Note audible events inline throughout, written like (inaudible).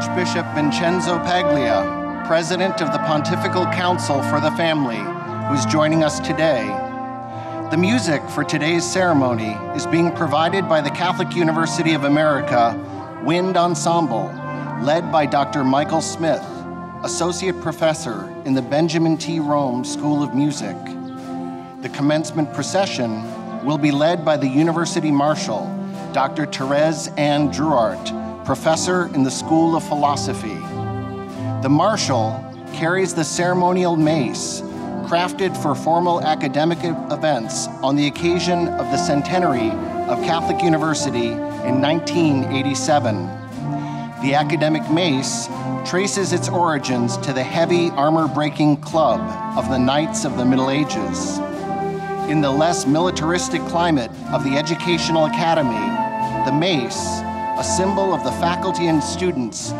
Archbishop Vincenzo Paglia, President of the Pontifical Council for the Family, who's joining us today. The music for today's ceremony is being provided by the Catholic University of America Wind Ensemble, led by Dr. Michael Smith, Associate Professor in the Benjamin T. Rome School of Music. The commencement procession will be led by the University Marshal, Dr. Therese Ann Druart, Professor in the School of Philosophy. The Marshal carries the ceremonial mace, crafted for formal academic events on the occasion of the centenary of Catholic University in 1987. The academic mace traces its origins to the heavy armor breaking club of the Knights of the Middle Ages. In the less militaristic climate of the Educational Academy, the mace, a symbol of the faculty and students,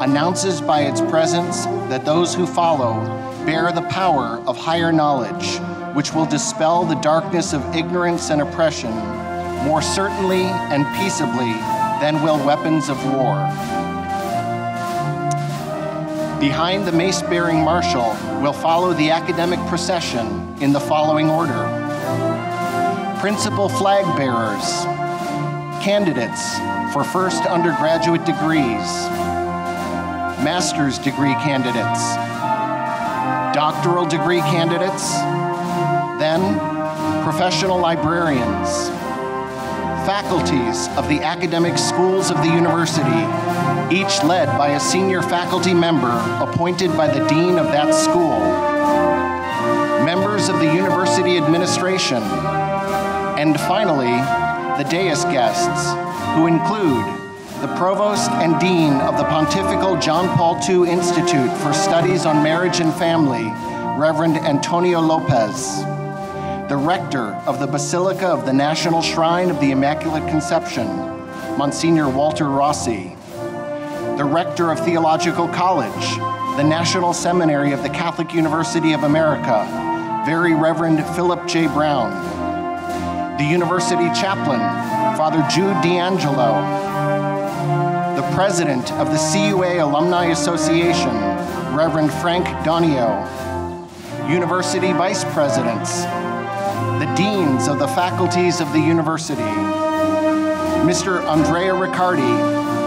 announces by its presence that those who follow bear the power of higher knowledge, which will dispel the darkness of ignorance and oppression more certainly and peaceably than will weapons of war. Behind the mace bearing marshal will follow the academic procession in the following order Principal flag bearers, candidates for first undergraduate degrees, master's degree candidates, doctoral degree candidates, then professional librarians, faculties of the academic schools of the university, each led by a senior faculty member appointed by the dean of that school, members of the university administration, and finally, the dais guests, who include the Provost and Dean of the Pontifical John Paul II Institute for Studies on Marriage and Family, Reverend Antonio Lopez, the Rector of the Basilica of the National Shrine of the Immaculate Conception, Monsignor Walter Rossi, the Rector of Theological College, the National Seminary of the Catholic University of America, Very Reverend Philip J. Brown, the University Chaplain, Father Jude DeAngelo, the President of the CUA Alumni Association, Reverend Frank Donio, University Vice Presidents, the Deans of the faculties of the university, Mr. Andrea Riccardi,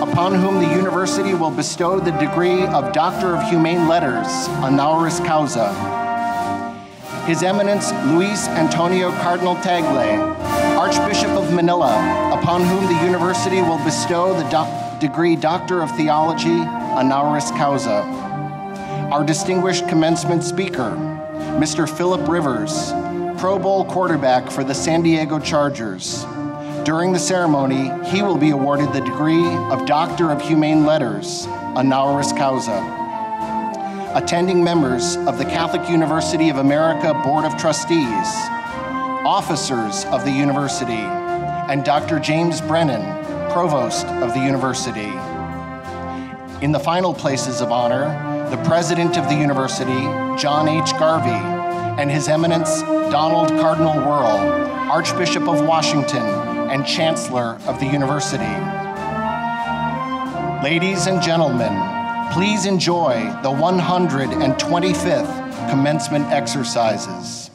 upon whom the university will bestow the degree of Doctor of Humane Letters, honoris causa, His Eminence Luis Antonio Cardinal Tagle, Archbishop of Manila, upon whom the university will bestow the doc- degree Doctor of Theology, honoris causa. Our distinguished commencement speaker, Mr. Philip Rivers, Pro Bowl quarterback for the San Diego Chargers. During the ceremony, he will be awarded the degree of Doctor of Humane Letters, honoris causa. Attending members of the Catholic University of America Board of Trustees, officers of the university, and Dr. James Brennan, Provost of the university. In the final places of honor, the President of the University, John H. Garvey, and His Eminence Donald Cardinal Wuerl, Archbishop of Washington and Chancellor of the University. Ladies and gentlemen, please enjoy the 125th commencement exercises.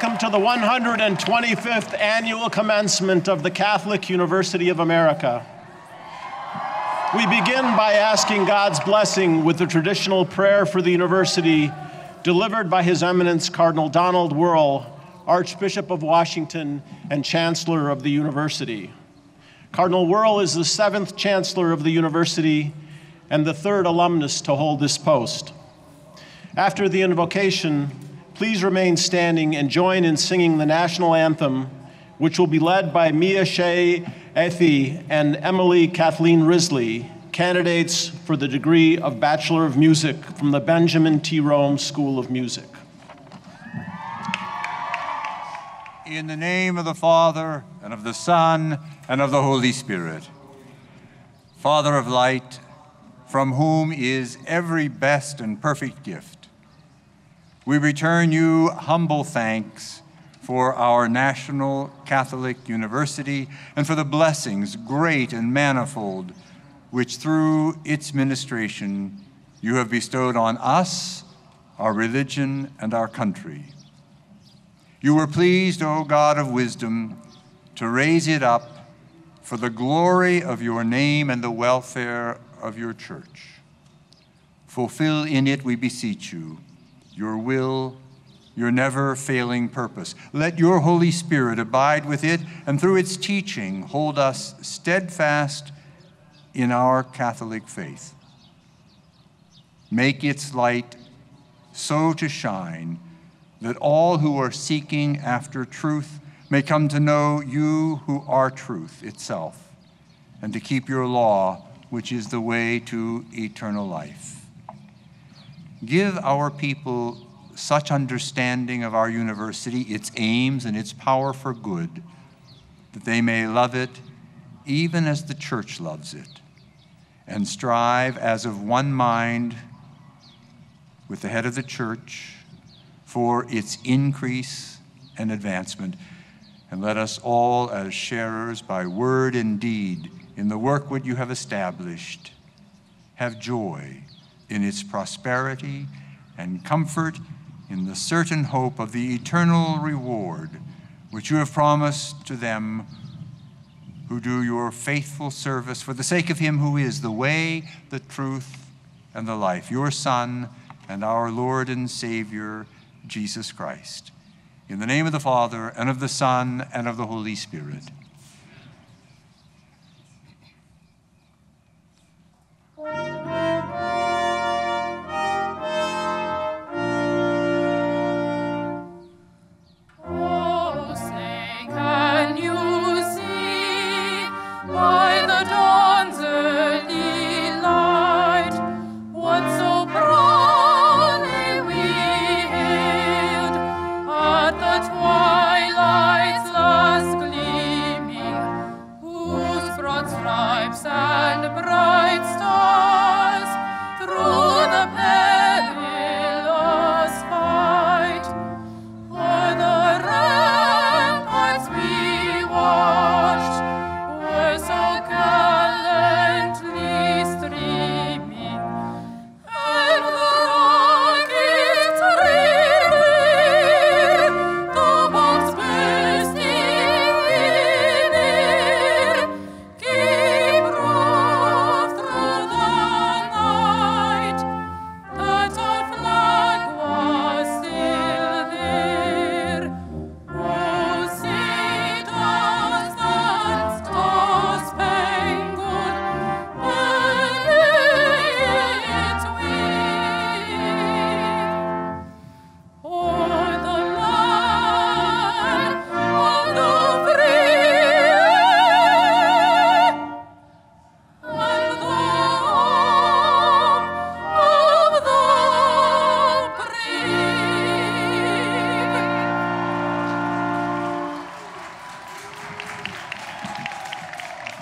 Welcome to the 125th annual commencement of the Catholic University of America. We begin by asking God's blessing with the traditional prayer for the university delivered by His Eminence Cardinal Donald Wuerl, Archbishop of Washington and Chancellor of the university. Cardinal Wuerl is the seventh Chancellor of the university and the third alumnus to hold this post. After the invocation, please remain standing and join in singing the national anthem, which will be led by Mia Shea Ethi and Emily Kathleen Risley, candidates for the degree of Bachelor of Music from the Benjamin T. Rome School of Music. In the name of the Father, and of the Son, and of the Holy Spirit. Father of light, from whom is every best and perfect gift, we return you humble thanks for our National Catholic University and for the blessings, great and manifold, which through its ministration you have bestowed on us, our religion, and our country. You were pleased, O God of wisdom, to raise it up for the glory of your name and the welfare of your church. Fulfill in it, we beseech you, your will, your never failing purpose. Let your Holy Spirit abide with it, and through its teaching, hold us steadfast in our Catholic faith. Make its light so to shine that all who are seeking after truth may come to know you who are truth itself, and to keep your law, which is the way to eternal life. Give our people such understanding of our university, its aims, and its power for good, that they may love it even as the church loves it, and strive as of one mind with the head of the church for its increase and advancement. And let us all, as sharers by word and deed in the work which you have established, have joy in its prosperity and comfort in the certain hope of the eternal reward which you have promised to them who do your faithful service for the sake of him who is the way, the truth, and the life, your Son and our Lord and Savior, Jesus Christ. In the name of the Father, and of the Son, and of the Holy Spirit.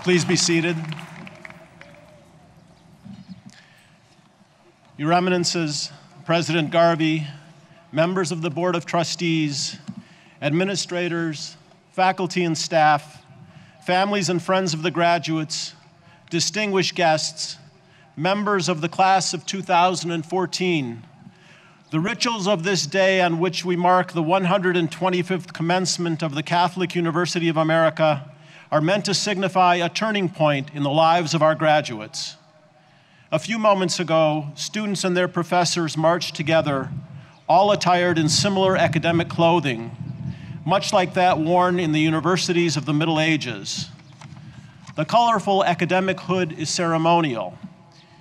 Please be seated. Your Eminences, President Garvey, members of the Board of Trustees, administrators, faculty and staff, families and friends of the graduates, distinguished guests, members of the class of 2014, The rituals of this day, on which we mark the 125th commencement of the Catholic University of America, are meant to signify a turning point in the lives of our graduates. A few moments ago, students and their professors marched together, all attired in similar academic clothing, much like that worn in the universities of the Middle Ages. The colorful academic hood is ceremonial.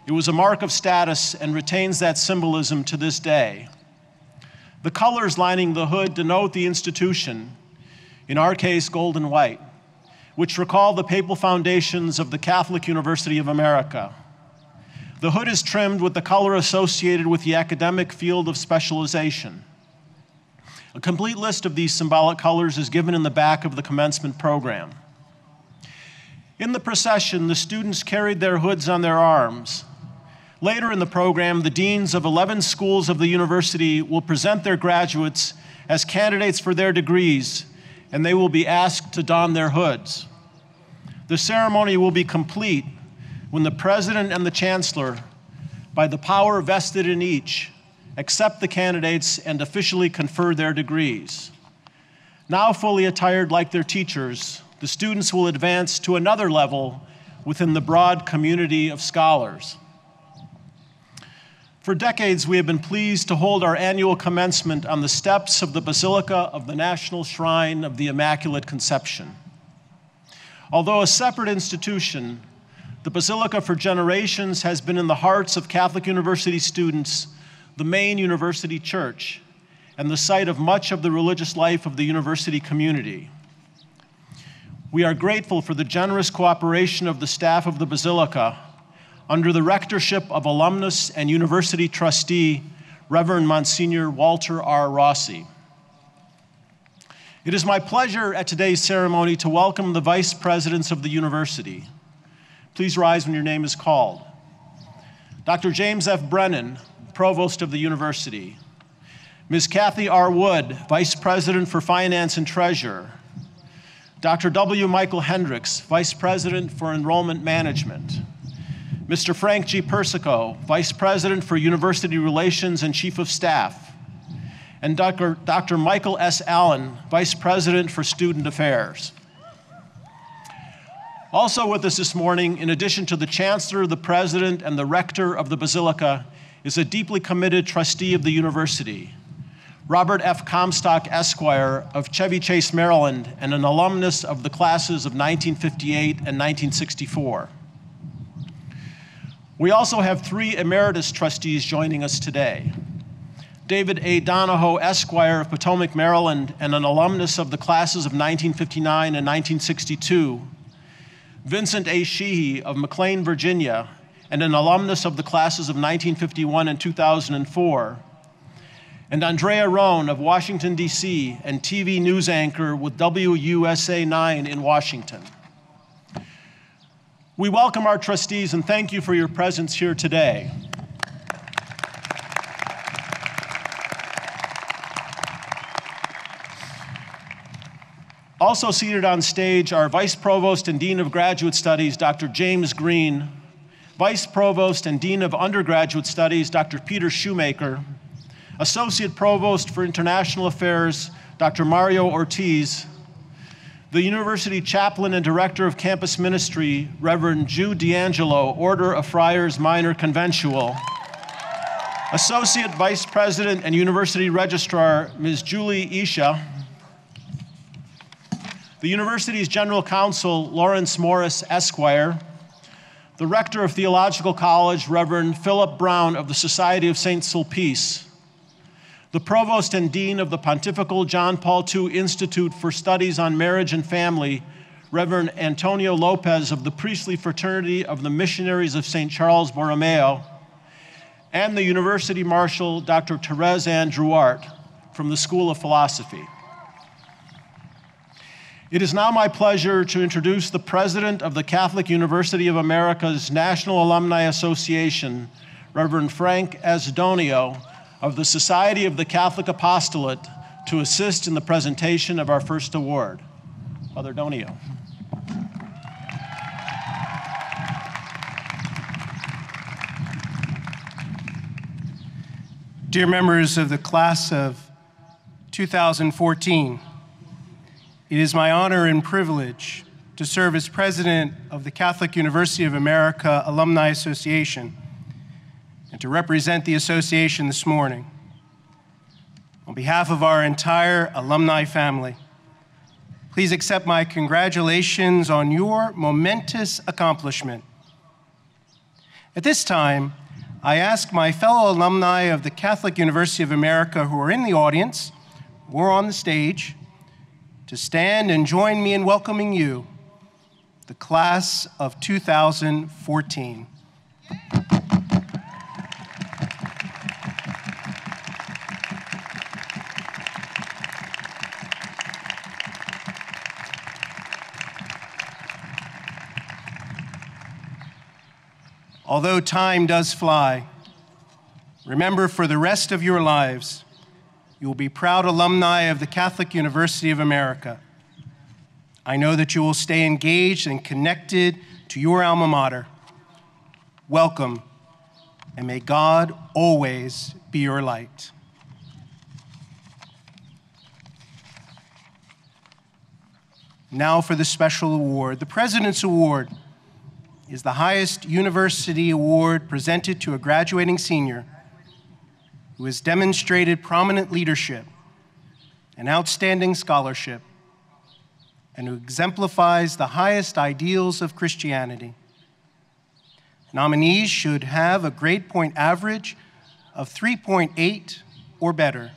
It was a mark of status and retains that symbolism to this day. The colors lining the hood denote the institution, in our case, gold and white, which recall the papal foundations of the Catholic University of America. The hood is trimmed with the color associated with the academic field of specialization. A complete list of these symbolic colors is given in the back of the commencement program. In the procession, the students carried their hoods on their arms, Later in the program, the deans of 11 schools of the university will present their graduates as candidates for their degrees, and they will be asked to don their hoods. The ceremony will be complete when the president and the chancellor, by the power vested in each, accept the candidates and officially confer their degrees. Now fully attired like their teachers, the students will advance to another level within the broad community of scholars. For decades, we have been pleased to hold our annual commencement on the steps of the Basilica of the National Shrine of the Immaculate Conception. Although a separate institution, the Basilica for generations has been in the hearts of Catholic University students, the main university church, and the site of much of the religious life of the university community. We are grateful for the generous cooperation of the staff of the Basilica under the rectorship of alumnus and university trustee, Reverend Monsignor Walter R. Rossi. It is my pleasure at today's ceremony to welcome the vice presidents of the university. Please rise when your name is called. Dr. James F. Brennan, provost of the university. Ms. Kathy R. Wood, vice president for finance and treasurer. Dr. W. Michael Hendricks, vice president for enrollment management. Mr. Frank G. Persico, Vice President for University Relations and Chief of Staff, and Dr. Dr. Michael S. Allen, Vice President for Student Affairs. Also with us this morning, in addition to the Chancellor, the President, and the Rector of the Basilica, is a deeply committed trustee of the university, Robert F. Comstock, Esquire, of Chevy Chase, Maryland, and an alumnus of the classes of 1958 and 1964. We also have three emeritus trustees joining us today. David A. Donahoe, Esquire of Potomac, Maryland, and an alumnus of the classes of 1959 and 1962. Vincent A. Sheehy of McLean, Virginia, and an alumnus of the classes of 1951 and 2004. And Andrea Roane of Washington, D.C., and TV news anchor with WUSA 9 in Washington. We welcome our trustees and thank you for your presence here today. Also seated on stage are Vice Provost and Dean of Graduate Studies, Dr. James Green, Vice Provost and Dean of Undergraduate Studies, Dr. Peter Shoemaker, Associate Provost for International Affairs, Dr. Mario Ortiz, the University Chaplain and Director of Campus Ministry, Reverend Jude DeAngelo, Order of Friars Minor Conventual, Associate Vice President and University Registrar, Ms. Julie Isha, the university's General Counsel, Lawrence Morris, Esquire, the Rector of Theological College, Reverend Philip Brown of the Society of St. Sulpice, the provost and dean of the Pontifical John Paul II Institute for Studies on Marriage and Family, Reverend Antonio Lopez of the Priestly Fraternity of the Missionaries of St. Charles Borromeo, and the University Marshal, Dr. Therese Ann Druart from the School of Philosophy. It is now my pleasure to introduce the president of the Catholic University of America's National Alumni Association, Reverend Frank S. Donio, of the Society of the Catholic Apostolate to assist in the presentation of our first award. Father Donio. Dear members of the class of 2014, it is my honor and privilege to serve as president of the Catholic University of America Alumni Association and to represent the association this morning. On behalf of our entire alumni family, please accept my congratulations on your momentous accomplishment. At this time, I ask my fellow alumni of the Catholic University of America who are in the audience or on the stage to stand and join me in welcoming you, the class of 2014. Although time does fly, remember for the rest of your lives, you will be proud alumni of the Catholic University of America. I know that you will stay engaged and connected to your alma mater. Welcome, and may God always be your light. Now for the special award, the President's Award is the highest university award presented to a graduating senior who has demonstrated prominent leadership and outstanding scholarship and who exemplifies the highest ideals of Christianity. Nominees should have a grade point average of 3.8 or better.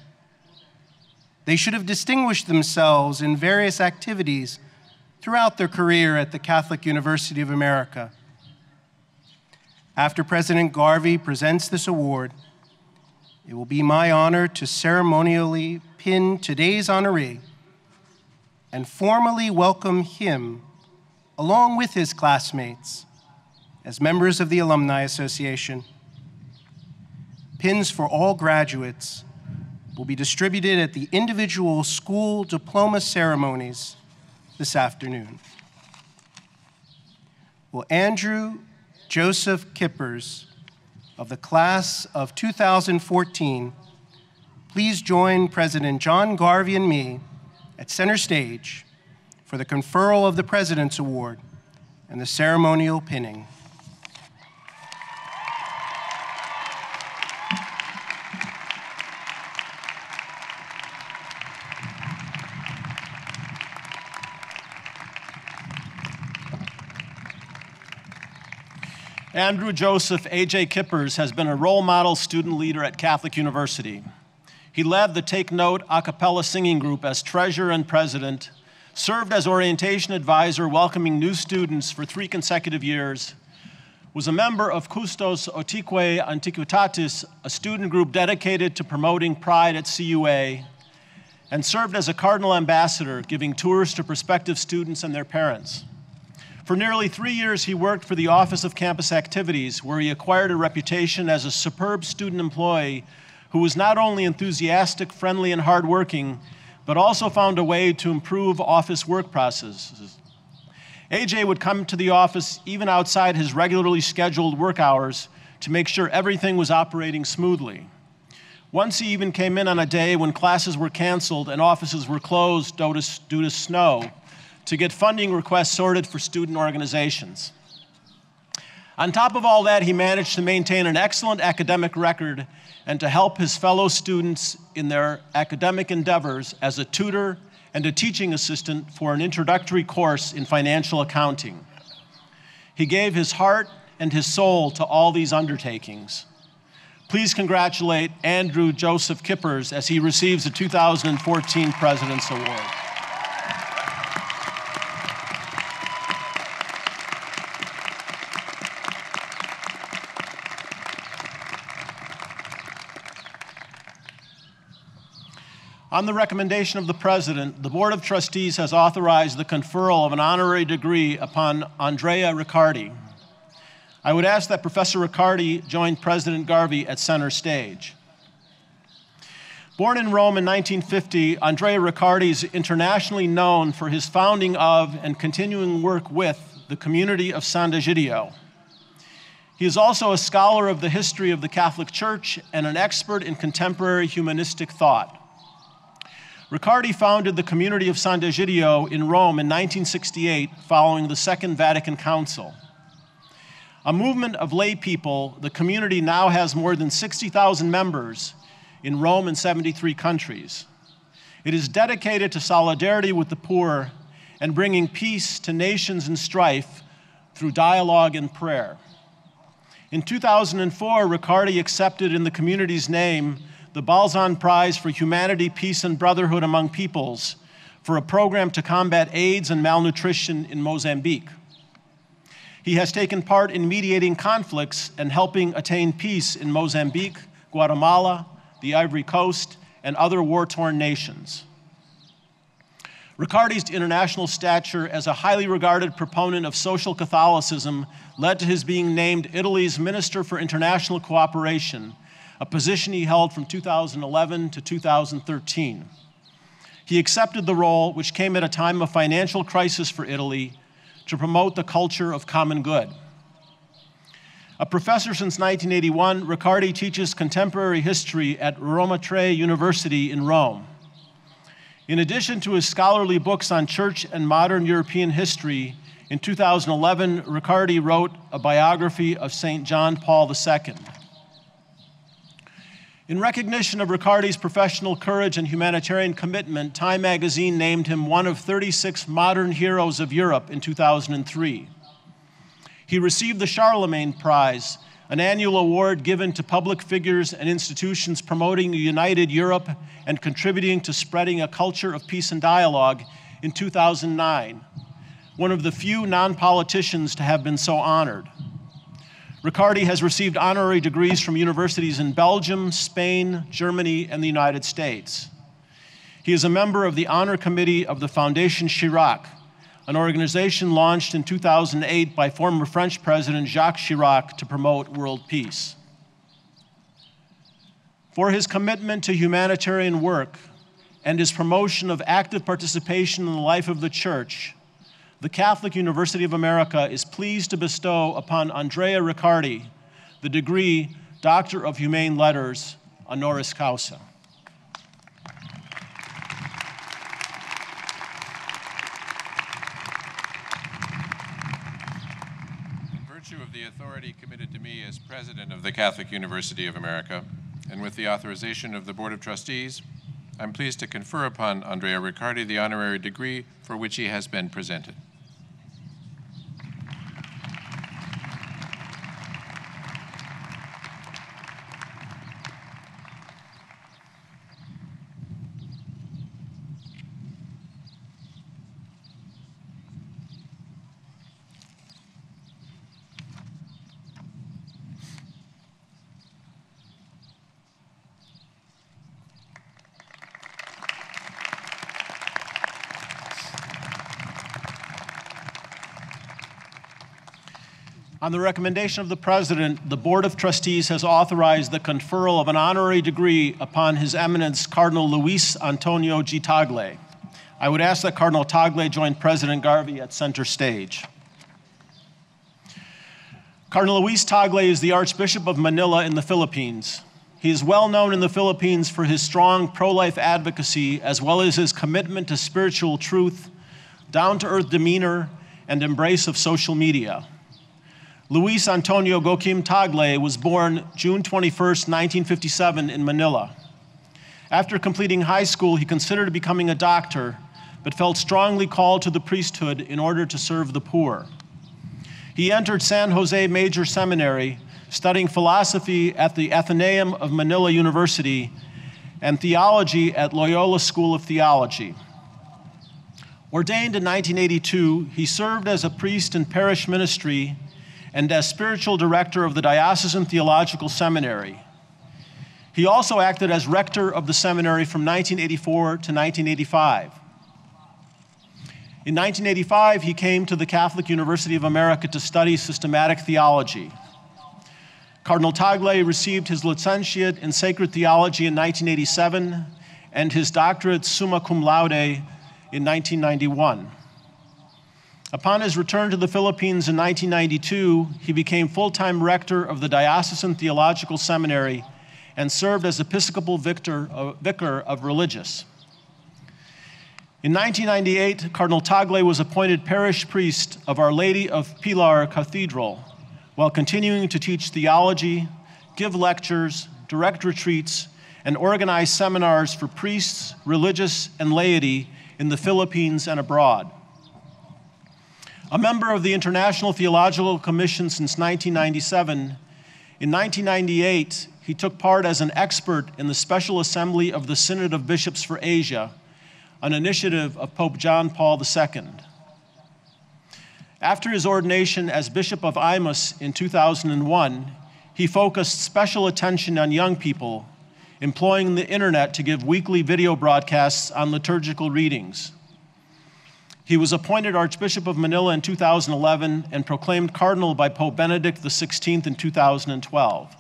They should have distinguished themselves in various activities throughout their career at the Catholic University of America. After President Garvey presents this award, it will be my honor to ceremonially pin today's honoree and formally welcome him, along with his classmates, as members of the Alumni Association. Pins for all graduates will be distributed at the individual school diploma ceremonies this afternoon. Will Andrew Joseph Kippers of the class of 2014, please join President John Garvey and me at center stage for the conferral of the President's Award and the ceremonial pinning. Andrew Joseph A.J. Kippers has been a role model student leader at Catholic University. He led the Take Note a cappella singing group as treasurer and president, served as orientation advisor, welcoming new students for three consecutive years, was a member of Custos Otique Antiquitatis, a student group dedicated to promoting pride at CUA, and served as a cardinal ambassador, giving tours to prospective students and their parents. For nearly three years, he worked for the Office of Campus Activities, where he acquired a reputation as a superb student employee who was not only enthusiastic, friendly, and hardworking, but also found a way to improve office work processes. AJ would come to the office even outside his regularly scheduled work hours to make sure everything was operating smoothly. Once he even came in on a day when classes were canceled and offices were closed due to, snow to get funding requests sorted for student organizations. On top of all that, he managed to maintain an excellent academic record and to help his fellow students in their academic endeavors as a tutor and a teaching assistant for an introductory course in financial accounting. He gave his heart and his soul to all these undertakings. Please congratulate Andrew Joseph Kippers as he receives the 2014 President's Award. On the recommendation of the President, the Board of Trustees has authorized the conferral of an honorary degree upon Andrea Riccardi. I would ask that Professor Riccardi join President Garvey at center stage. Born in Rome in 1950, Andrea Riccardi is internationally known for his founding of and continuing work with the community of Sant'Egidio. He is also a scholar of the history of the Catholic Church and an expert in contemporary humanistic thought. Riccardi founded the community of Sant'Egidio in Rome in 1968 following the Second Vatican Council. A movement of lay people, the community now has more than 60,000 members in Rome and 73 countries. It is dedicated to solidarity with the poor and bringing peace to nations in strife through dialogue and prayer. In 2004, Riccardi accepted in the community's name the Balzan Prize for Humanity, Peace, and Brotherhood Among Peoples for a program to combat AIDS and malnutrition in Mozambique. He has taken part in mediating conflicts and helping attain peace in Mozambique, Guatemala, the Ivory Coast, and other war torn nations. Riccardi's international stature as a highly regarded proponent of social Catholicism led to his being named Italy's Minister for International Cooperation, a position he held from 2011 to 2013. He accepted the role, which came at a time of financial crisis for Italy, to promote the culture of common good. A professor since 1981, Riccardi teaches contemporary history at Roma Tre University in Rome. In addition to his scholarly books on church and modern European history, in 2011, Riccardi wrote a biography of St. John Paul II. In recognition of Riccardi's professional courage and humanitarian commitment, Time magazine named him one of 36 modern heroes of Europe in 2003. He received the Charlemagne Prize an annual award given to public figures and institutions promoting a united Europe and contributing to spreading a culture of peace and dialogue in 2009, one of the few non politicians to have been so honored. Riccardi has received honorary degrees from universities in Belgium, Spain, Germany, and the United States. He is a member of the Honor Committee of the Foundation Chirac, an organization launched in 2008 by former French President Jacques Chirac to promote world peace. For his commitment to humanitarian work and his promotion of active participation in the life of the Church, the Catholic University of America is pleased to bestow upon Andrea Riccardi the degree Doctor of Humane Letters, honoris causa. In virtue of the authority committed to me as president of the Catholic University of America, and with the authorization of the Board of Trustees, I'm pleased to confer upon Andrea Riccardi the honorary degree for which he has been presented. On the recommendation of the President, the Board of Trustees has authorized the conferral of an honorary degree upon His Eminence Cardinal Luis Antonio G. Tagle. I would ask that Cardinal Tagle join President Garvey at center stage. Cardinal Luis Tagle is the Archbishop of Manila in the Philippines. He is well known in the Philippines for his strong pro life advocacy as well as his commitment to spiritual truth, down to earth demeanor, and embrace of social media. Luis Antonio Gokim Tagle was born June 21, 1957, in Manila. After completing high school, he considered becoming a doctor, but felt strongly called to the priesthood in order to serve the poor. He entered San Jose Major Seminary, studying philosophy at the Ateneo de Manila University and theology at Loyola School of Theology. Ordained in 1982, he served as a priest in parish ministry and as spiritual director of the Diocesan Theological Seminary. He also acted as rector of the seminary from 1984 to 1985. In 1985, he came to the Catholic University of America to study systematic theology. Cardinal Tagle received his licentiate in sacred theology in 1987 and his doctorate summa cum laude in 1991. Upon his return to the Philippines in 1992, he became full time rector of the Diocesan Theological Seminary and served as Episcopal victor, uh, vicar of religious. In 1998, Cardinal Tagle was appointed parish priest of Our Lady of Pilar Cathedral while continuing to teach theology, give lectures, direct retreats, and organize seminars for priests, religious, and laity in the Philippines and abroad. A member of the International Theological Commission since 1997, in 1998, he took part as an expert in the Special Assembly of the Synod of Bishops for Asia, an initiative of Pope John Paul II. After his ordination as Bishop of Imus in 2001, he focused special attention on young people, employing the internet to give weekly video broadcasts on liturgical readings. He was appointed Archbishop of Manila in 2011 and proclaimed cardinal by Pope Benedict XVI in 2012.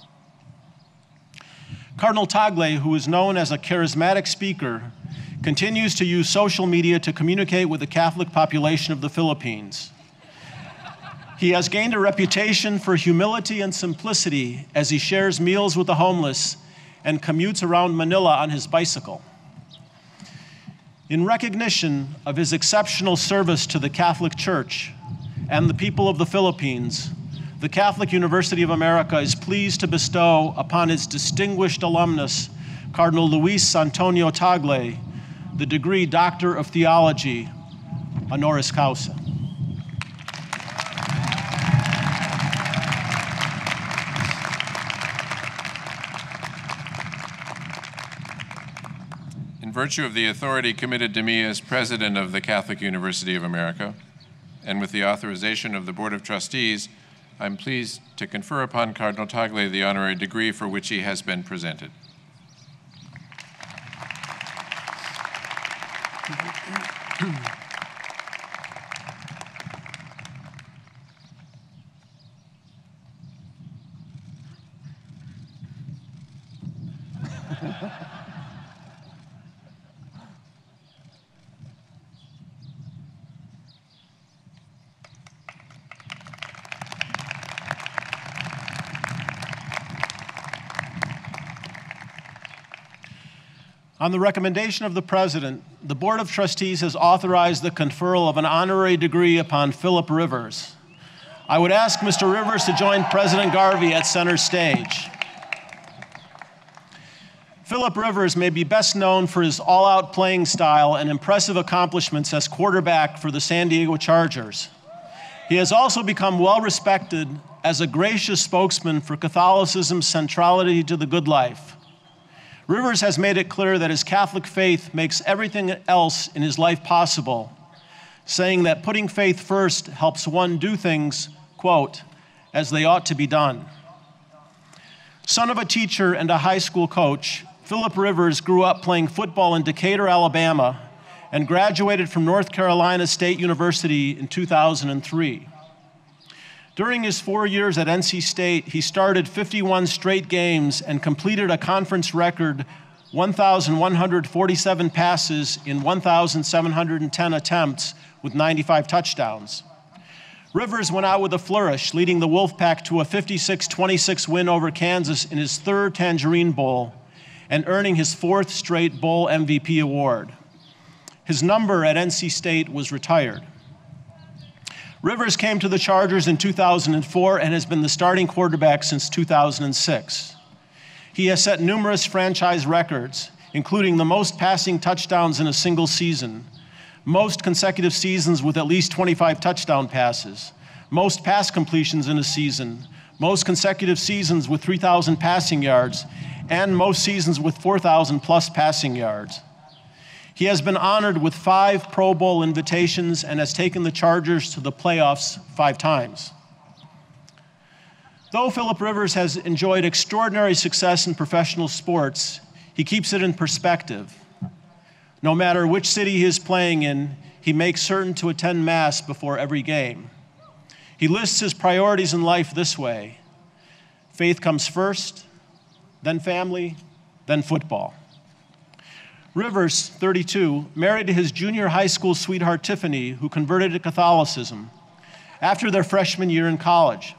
Cardinal Tagle, who is known as a charismatic speaker, continues to use social media to communicate with the Catholic population of the Philippines. He has gained a reputation for humility and simplicity as he shares meals with the homeless and commutes around Manila on his bicycle. In recognition of his exceptional service to the Catholic Church and the people of the Philippines, the Catholic University of America is pleased to bestow upon its distinguished alumnus, Cardinal Luis Antonio Tagle, the degree Doctor of Theology, honoris causa. Virtue of the authority committed to me as president of the Catholic University of America, and with the authorization of the Board of Trustees, I'm pleased to confer upon Cardinal Tagle the honorary degree for which he has been presented. (laughs) On the recommendation of the President, the Board of Trustees has authorized the conferral of an honorary degree upon Philip Rivers. I would ask Mr. Rivers to join President Garvey at center stage. Philip Rivers may be best known for his all out playing style and impressive accomplishments as quarterback for the San Diego Chargers. He has also become well respected as a gracious spokesman for Catholicism's centrality to the good life. Rivers has made it clear that his Catholic faith makes everything else in his life possible, saying that putting faith first helps one do things, quote, as they ought to be done. Son of a teacher and a high school coach, Philip Rivers grew up playing football in Decatur, Alabama, and graduated from North Carolina State University in 2003. During his four years at NC State, he started 51 straight games and completed a conference record 1,147 passes in 1,710 attempts with 95 touchdowns. Rivers went out with a flourish, leading the Wolfpack to a 56 26 win over Kansas in his third Tangerine Bowl and earning his fourth straight Bowl MVP award. His number at NC State was retired. Rivers came to the Chargers in 2004 and has been the starting quarterback since 2006. He has set numerous franchise records, including the most passing touchdowns in a single season, most consecutive seasons with at least 25 touchdown passes, most pass completions in a season, most consecutive seasons with 3,000 passing yards, and most seasons with 4,000 plus passing yards. He has been honored with five Pro Bowl invitations and has taken the Chargers to the playoffs five times. Though Philip Rivers has enjoyed extraordinary success in professional sports, he keeps it in perspective. No matter which city he is playing in, he makes certain to attend Mass before every game. He lists his priorities in life this way faith comes first, then family, then football. Rivers, 32, married his junior high school sweetheart Tiffany, who converted to Catholicism after their freshman year in college.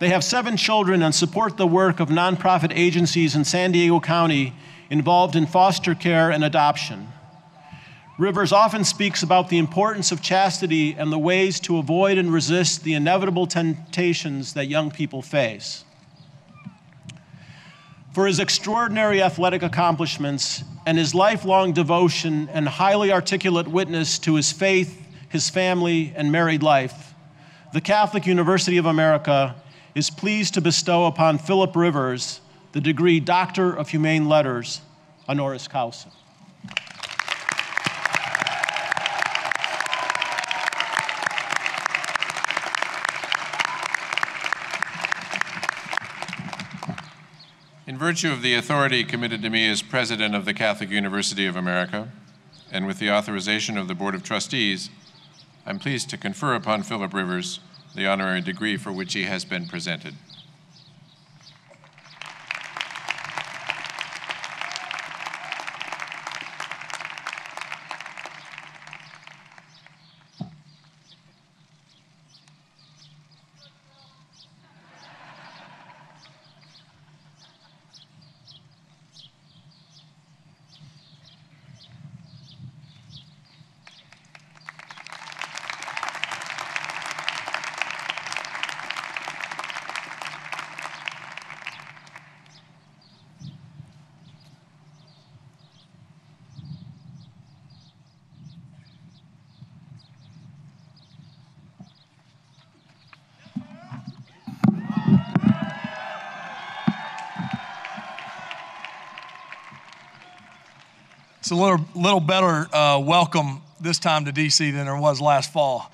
They have seven children and support the work of nonprofit agencies in San Diego County involved in foster care and adoption. Rivers often speaks about the importance of chastity and the ways to avoid and resist the inevitable temptations that young people face. For his extraordinary athletic accomplishments and his lifelong devotion and highly articulate witness to his faith, his family, and married life, the Catholic University of America is pleased to bestow upon Philip Rivers the degree Doctor of Humane Letters, honoris causa. Virtue of the authority committed to me as President of the Catholic University of America, and with the authorization of the Board of Trustees, I'm pleased to confer upon Philip Rivers the honorary degree for which he has been presented. It's a little, little better uh, welcome this time to DC than there was last fall.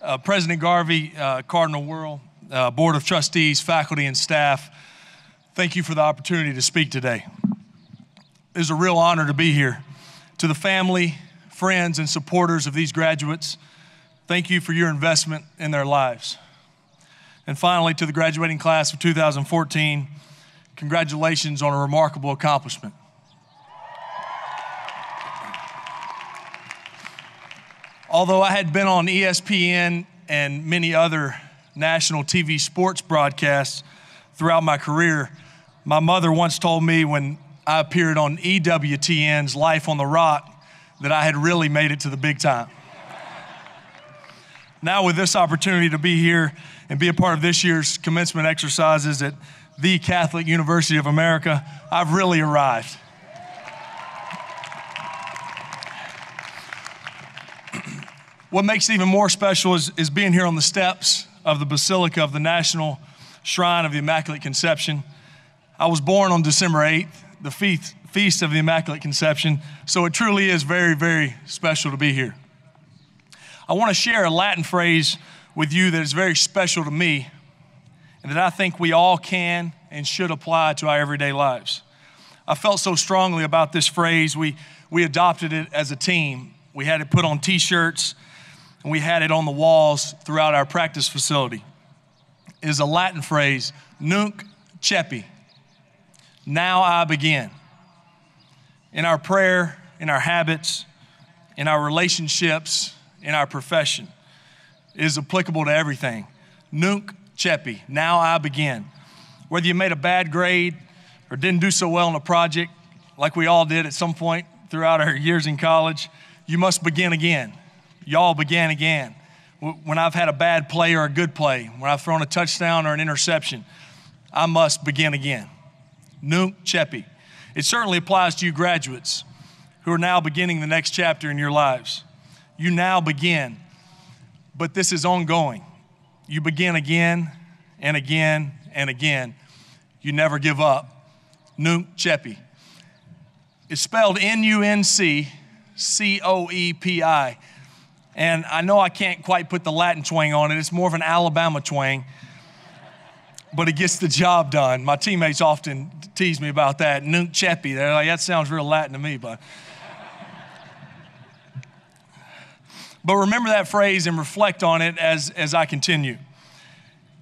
Uh, President Garvey, uh, Cardinal Wuerl, uh, Board of Trustees, faculty, and staff, thank you for the opportunity to speak today. It is a real honor to be here. To the family, friends, and supporters of these graduates, thank you for your investment in their lives. And finally, to the graduating class of 2014, Congratulations on a remarkable accomplishment. Although I had been on ESPN and many other national TV sports broadcasts throughout my career, my mother once told me when I appeared on EWTN's Life on the Rock that I had really made it to the big time. now, with this opportunity to be here and be a part of this year's commencement exercises at the Catholic University of America, I've really arrived. (clears throat) what makes it even more special is, is being here on the steps of the Basilica of the National Shrine of the Immaculate Conception. I was born on December 8th, the feast, feast of the Immaculate Conception, so it truly is very, very special to be here. I want to share a Latin phrase with you that is very special to me and that I think we all can and should apply to our everyday lives. I felt so strongly about this phrase, we, we adopted it as a team. We had it put on t shirts and we had it on the walls throughout our practice facility. It is a Latin phrase, nunc coepi. Now I begin. In our prayer, in our habits, in our relationships, in our profession, it is applicable to everything. Nunc coepi. Now I begin. Whether you made a bad grade or didn't do so well in a project, like we all did at some point throughout our years in college, you must begin again. Y'all began again. When I've had a bad play or a good play, when I've thrown a touchdown or an interception, I must begin again. Nunc Coepi. It certainly applies to you graduates who are now beginning the next chapter in your lives. You now begin, but this is ongoing. You begin again and again and again. You never give up. Nunc coepi. It's spelled N U N C C O E P I. And I know I can't quite put the Latin twang on it, it's more of an Alabama twang, but it gets the job done. My teammates often tease me about that. Nunc coepi. They're like, that sounds real Latin to me, but. But remember that phrase and reflect on it as, as I continue.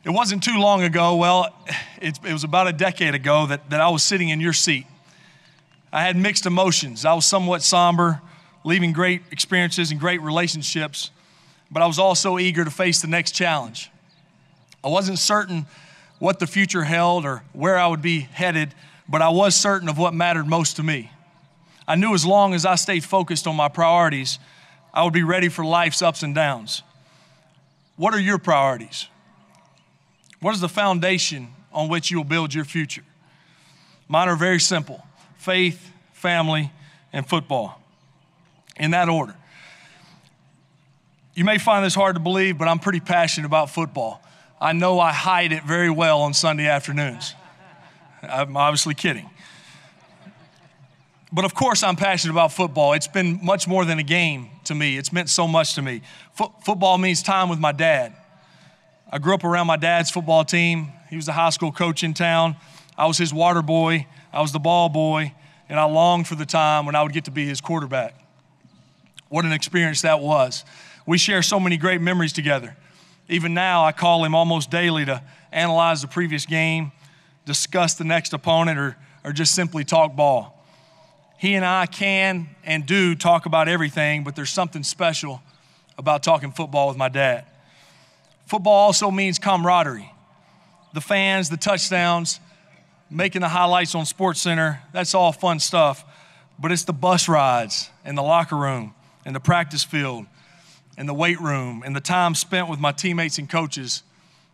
It wasn't too long ago, well, it, it was about a decade ago that, that I was sitting in your seat. I had mixed emotions. I was somewhat somber, leaving great experiences and great relationships, but I was also eager to face the next challenge. I wasn't certain what the future held or where I would be headed, but I was certain of what mattered most to me. I knew as long as I stayed focused on my priorities, I would be ready for life's ups and downs. What are your priorities? What is the foundation on which you will build your future? Mine are very simple faith, family, and football. In that order. You may find this hard to believe, but I'm pretty passionate about football. I know I hide it very well on Sunday afternoons. I'm obviously kidding. But of course, I'm passionate about football. It's been much more than a game to me, it's meant so much to me. football means time with my dad. I grew up around my dad's football team. He was the high school coach in town. I was his water boy, I was the ball boy, and I longed for the time when I would get to be his quarterback. What an experience that was. We share so many great memories together. Even now, I call him almost daily to analyze the previous game, discuss the next opponent, or, or just simply talk ball. He and I can and do talk about everything, but there's something special about talking football with my dad. Football also means camaraderie. The fans, the touchdowns, making the highlights on Sports Center, that's all fun stuff. But it's the bus rides and the locker room and the practice field and the weight room and the time spent with my teammates and coaches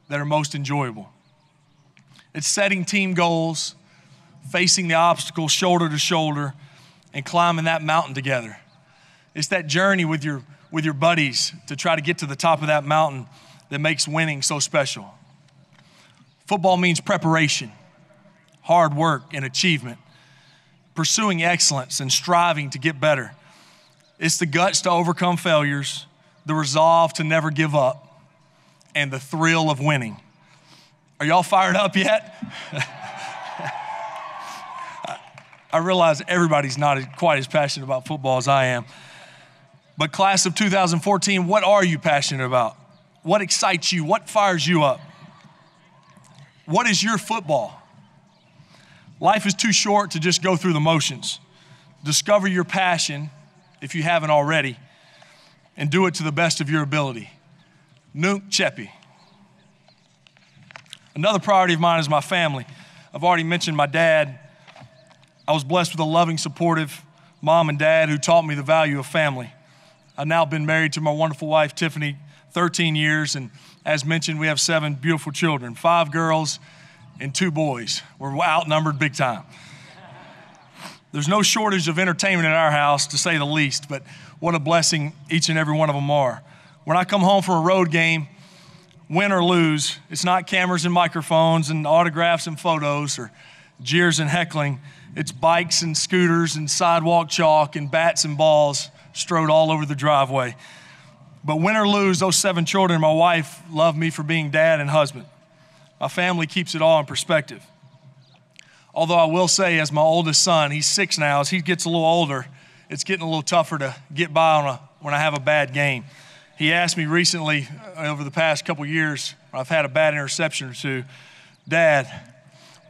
that are most enjoyable. It's setting team goals, facing the obstacles shoulder to shoulder, and climbing that mountain together. It's that journey with your, with your buddies to try to get to the top of that mountain that makes winning so special. Football means preparation, hard work, and achievement, pursuing excellence and striving to get better. It's the guts to overcome failures, the resolve to never give up, and the thrill of winning. Are y'all fired up yet? (laughs) I realize everybody's not quite as passionate about football as I am. But, class of 2014, what are you passionate about? What excites you? What fires you up? What is your football? Life is too short to just go through the motions. Discover your passion if you haven't already and do it to the best of your ability. Nunc Coepi. Another priority of mine is my family. I've already mentioned my dad. I was blessed with a loving, supportive mom and dad who taught me the value of family. I've now been married to my wonderful wife, Tiffany, 13 years, and as mentioned, we have seven beautiful children five girls and two boys. We're outnumbered big time. There's no shortage of entertainment in our house, to say the least, but what a blessing each and every one of them are. When I come home from a road game, win or lose, it's not cameras and microphones and autographs and photos or jeers and heckling. It's bikes and scooters and sidewalk chalk and bats and balls strode all over the driveway. But win or lose, those seven children my wife love me for being dad and husband. My family keeps it all in perspective. Although I will say, as my oldest son, he's six now, as he gets a little older, it's getting a little tougher to get by on a, when I have a bad game. He asked me recently, over the past couple years, I've had a bad interception or two, Dad,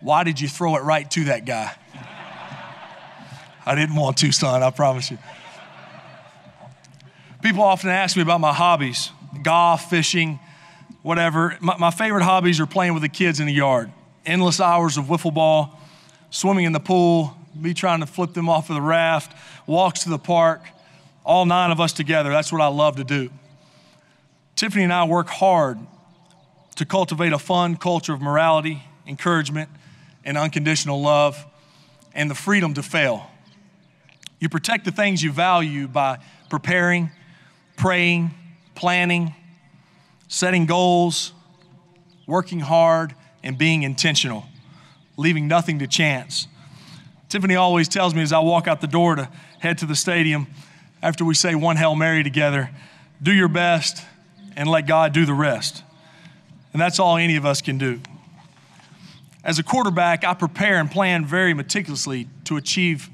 why did you throw it right to that guy? I didn't want to, son, I promise you. People often ask me about my hobbies golf, fishing, whatever. My, my, favorite hobbies are playing with the kids in the yard. Endless hours of wiffle ball, swimming in the pool, me trying to flip them off of the raft, walks to the park, all nine of us together. That's what I love to do. Tiffany and I work hard to cultivate a fun culture of morality, encouragement, and unconditional love, and the freedom to fail. You protect the things you value by preparing, praying, planning, setting goals, working hard, and being intentional, leaving nothing to chance. Tiffany always tells me as I walk out the door to head to the stadium after we say one Hail Mary together do your best and let God do the rest. And that's all any of us can do. As a quarterback, I prepare and plan very meticulously to achieve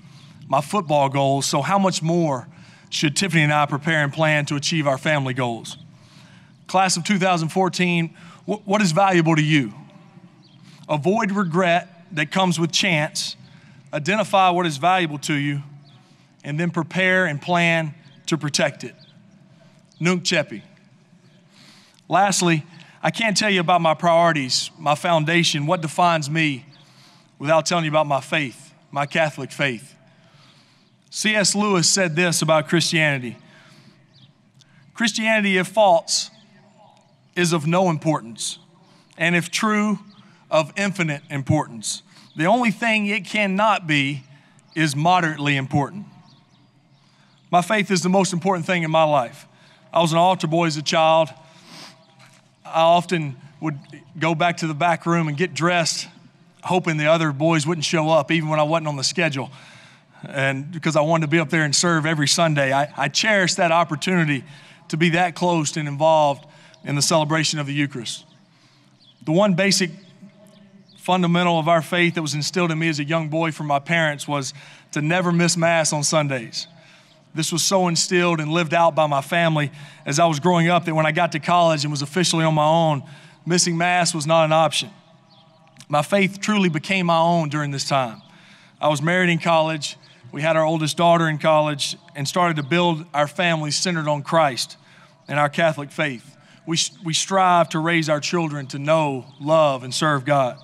my football goals, so how much more should Tiffany and I prepare and plan to achieve our family goals. Class of 2014, wh- what is valuable to you? Avoid regret that comes with chance, identify what is valuable to you, and then prepare and plan to protect it. Nunc Coepi. Lastly, I can't tell you about my priorities, my foundation, what defines me, without telling you about my faith, my Catholic faith. C.S. Lewis said this about Christianity Christianity, if false, is of no importance, and if true, of infinite importance. The only thing it cannot be is moderately important. My faith is the most important thing in my life. I was an altar boy as a child. I often would go back to the back room and get dressed, hoping the other boys wouldn't show up, even when I wasn't on the schedule. And because I wanted to be up there and serve every Sunday, I, I cherished that opportunity to be that close and involved in the celebration of the Eucharist. The one basic fundamental of our faith that was instilled in me as a young boy from my parents was to never miss Mass on Sundays. This was so instilled and lived out by my family as I was growing up that when I got to college and was officially on my own, missing Mass was not an option. My faith truly became my own during this time. I was married in college. We had our oldest daughter in college and started to build our family centered on Christ and our Catholic faith. We, we strive to raise our children to know, love, and serve God.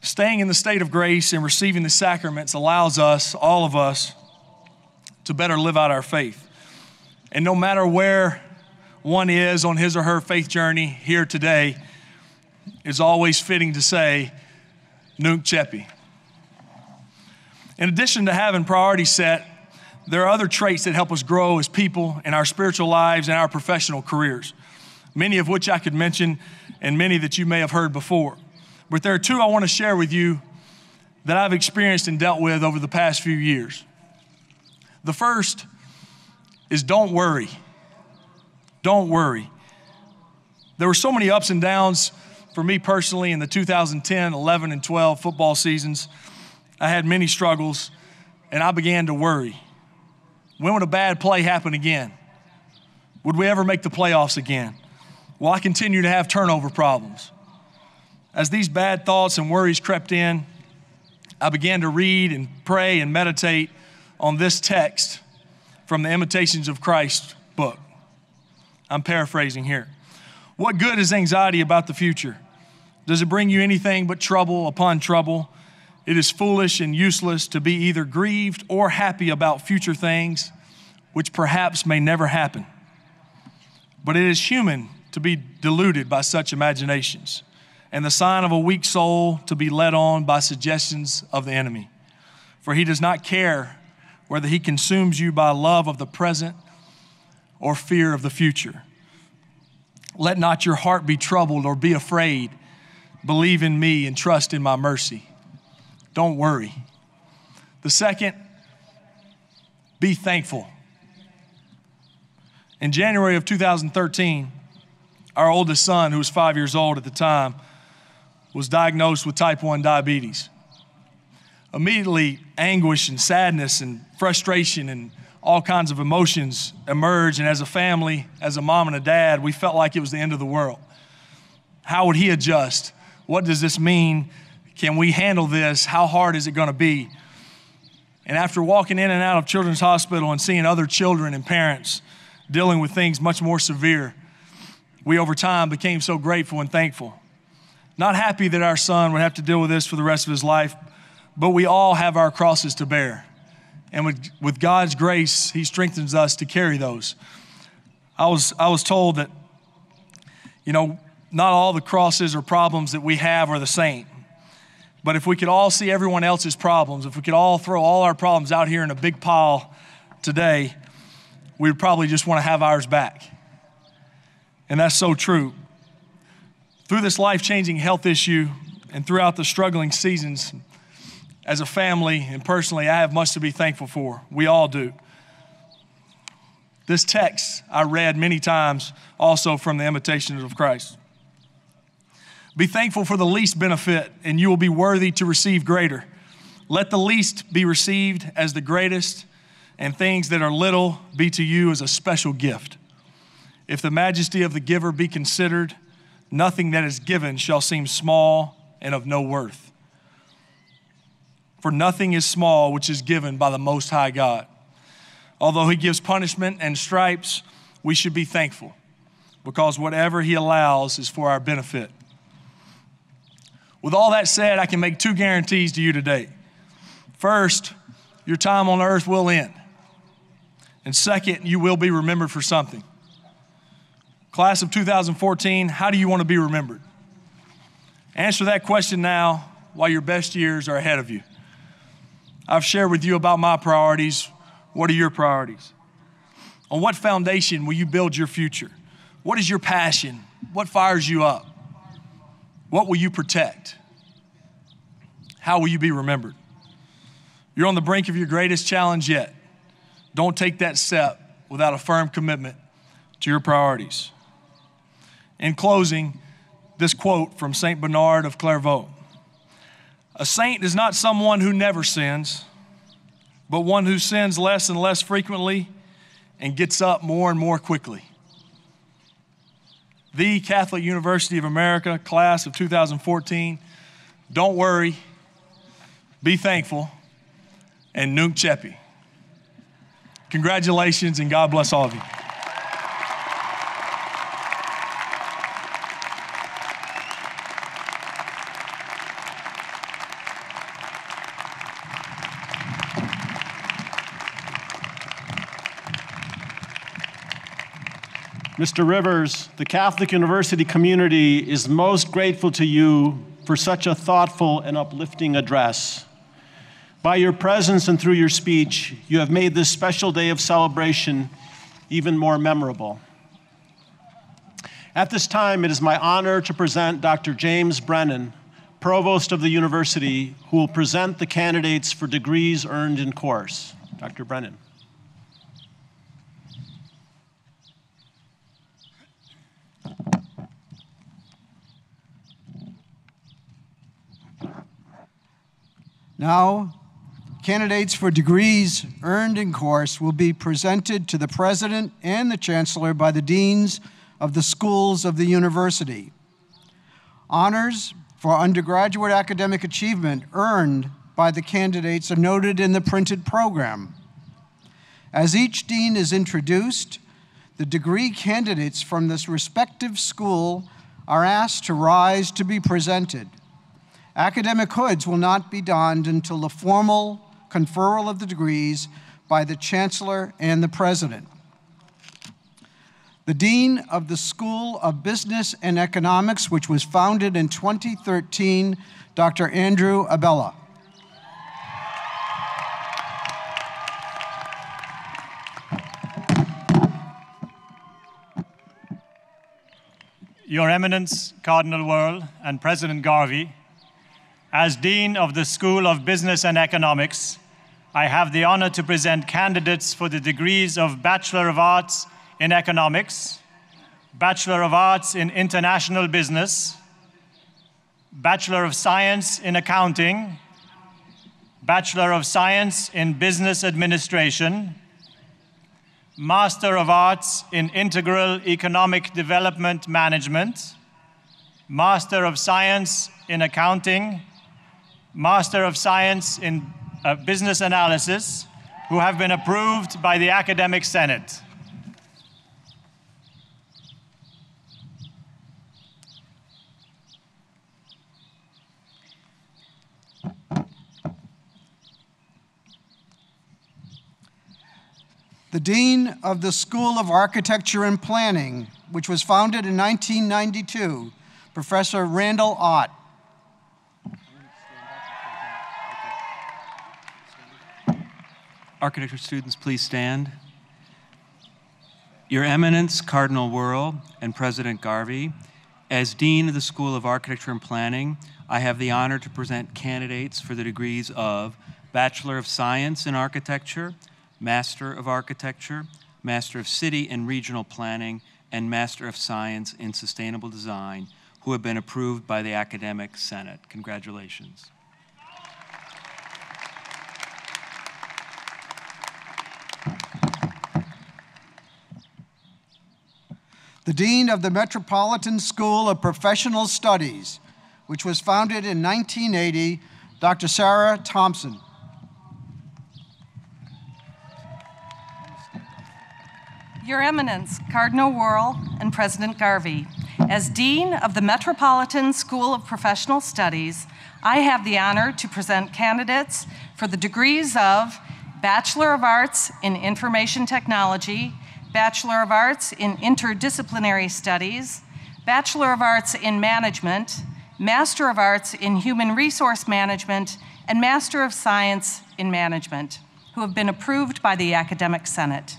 Staying in the state of grace and receiving the sacraments allows us, all of us, to better live out our faith. And no matter where one is on his or her faith journey here today, is always fitting to say, Nunc Coepi. In addition to having priorities set, there are other traits that help us grow as people in our spiritual lives and our professional careers, many of which I could mention and many that you may have heard before. But there are two I want to share with you that I've experienced and dealt with over the past few years. The first is don't worry. Don't worry. There were so many ups and downs for me personally in the 2010, 11, and 12 football seasons. I had many struggles, and I began to worry. When would a bad play happen again? Would we ever make the playoffs again? Will I continue to have turnover problems? As these bad thoughts and worries crept in, I began to read and pray and meditate on this text from the Imitations of Christ book. I'm paraphrasing here. What good is anxiety about the future? Does it bring you anything but trouble upon trouble? It is foolish and useless to be either grieved or happy about future things, which perhaps may never happen. But it is human to be deluded by such imaginations and the sign of a weak soul to be led on by suggestions of the enemy. For he does not care whether he consumes you by love of the present or fear of the future. Let not your heart be troubled or be afraid. Believe in me and trust in my mercy. Don't worry. The second, be thankful. In January of 2013, our oldest son, who was five years old at the time, was diagnosed with type 1 diabetes. Immediately, anguish and sadness and frustration and all kinds of emotions emerged. And as a family, as a mom and a dad, we felt like it was the end of the world. How would he adjust? What does this mean? Can we handle this? How hard is it going to be? And after walking in and out of Children's Hospital and seeing other children and parents dealing with things much more severe, we over time became so grateful and thankful. Not happy that our son would have to deal with this for the rest of his life, but we all have our crosses to bear. And with, with God's grace, He strengthens us to carry those. I was, I was told that, you know, not all the crosses or problems that we have are the same. But if we could all see everyone else's problems, if we could all throw all our problems out here in a big pile today, we'd probably just want to have ours back. And that's so true. Through this life changing health issue and throughout the struggling seasons, as a family and personally, I have much to be thankful for. We all do. This text I read many times also from the Imitations of Christ. Be thankful for the least benefit, and you will be worthy to receive greater. Let the least be received as the greatest, and things that are little be to you as a special gift. If the majesty of the giver be considered, nothing that is given shall seem small and of no worth. For nothing is small which is given by the Most High God. Although He gives punishment and stripes, we should be thankful because whatever He allows is for our benefit. With all that said, I can make two guarantees to you today. First, your time on earth will end. And second, you will be remembered for something. Class of 2014, how do you want to be remembered? Answer that question now while your best years are ahead of you. I've shared with you about my priorities. What are your priorities? On what foundation will you build your future? What is your passion? What fires you up? What will you protect? How will you be remembered? You're on the brink of your greatest challenge yet. Don't take that step without a firm commitment to your priorities. In closing, this quote from St. Bernard of Clairvaux A saint is not someone who never sins, but one who sins less and less frequently and gets up more and more quickly. The Catholic University of America, class of 2014, don't worry, be thankful, and Nunc Coepi. Congratulations and God bless all of you. Mr. Rivers, the Catholic University community is most grateful to you for such a thoughtful and uplifting address. By your presence and through your speech, you have made this special day of celebration even more memorable. At this time, it is my honor to present Dr. James Brennan, Provost of the University, who will present the candidates for degrees earned in course. Dr. Brennan. Now, candidates for degrees earned in course will be presented to the President and the Chancellor by the Deans of the schools of the university. Honors for undergraduate academic achievement earned by the candidates are noted in the printed program. As each dean is introduced, the degree candidates from this respective school are asked to rise to be presented. Academic hoods will not be donned until the formal conferral of the degrees by the Chancellor and the President. The Dean of the School of Business and Economics, which was founded in 2013, Dr. Andrew Abela. Your Eminence, Cardinal Wuerl, and President Garvey, as Dean of the School of Business and Economics, I have the honor to present candidates for the degrees of Bachelor of Arts in Economics, Bachelor of Arts in International Business, Bachelor of Science in Accounting, Bachelor of Science in Business Administration, Master of Arts in Integral Economic Development Management, Master of Science in Accounting, Master of Science in uh, Business Analysis, who have been approved by the Academic Senate. The Dean of the School of Architecture and Planning, which was founded in 1992, Professor Randall Ott. Architecture students, please stand. Your Eminence, Cardinal Wuerl and President Garvey, as Dean of the School of Architecture and Planning, I have the honor to present candidates for the degrees of Bachelor of Science in Architecture, Master of Architecture, Master of City and Regional Planning, and Master of Science in Sustainable Design, who have been approved by the Academic Senate. Congratulations. The Dean of the Metropolitan School of Professional Studies, which was founded in 1980, Dr. Sarah Thompson. Your Eminence, Cardinal Wuerl and President Garvey, as Dean of the Metropolitan School of Professional Studies, I have the honor to present candidates for the degrees of Bachelor of Arts in Information Technology, Bachelor of Arts in Interdisciplinary Studies, Bachelor of Arts in Management, Master of Arts in Human Resource Management, and Master of Science in Management, who have been approved by the Academic Senate.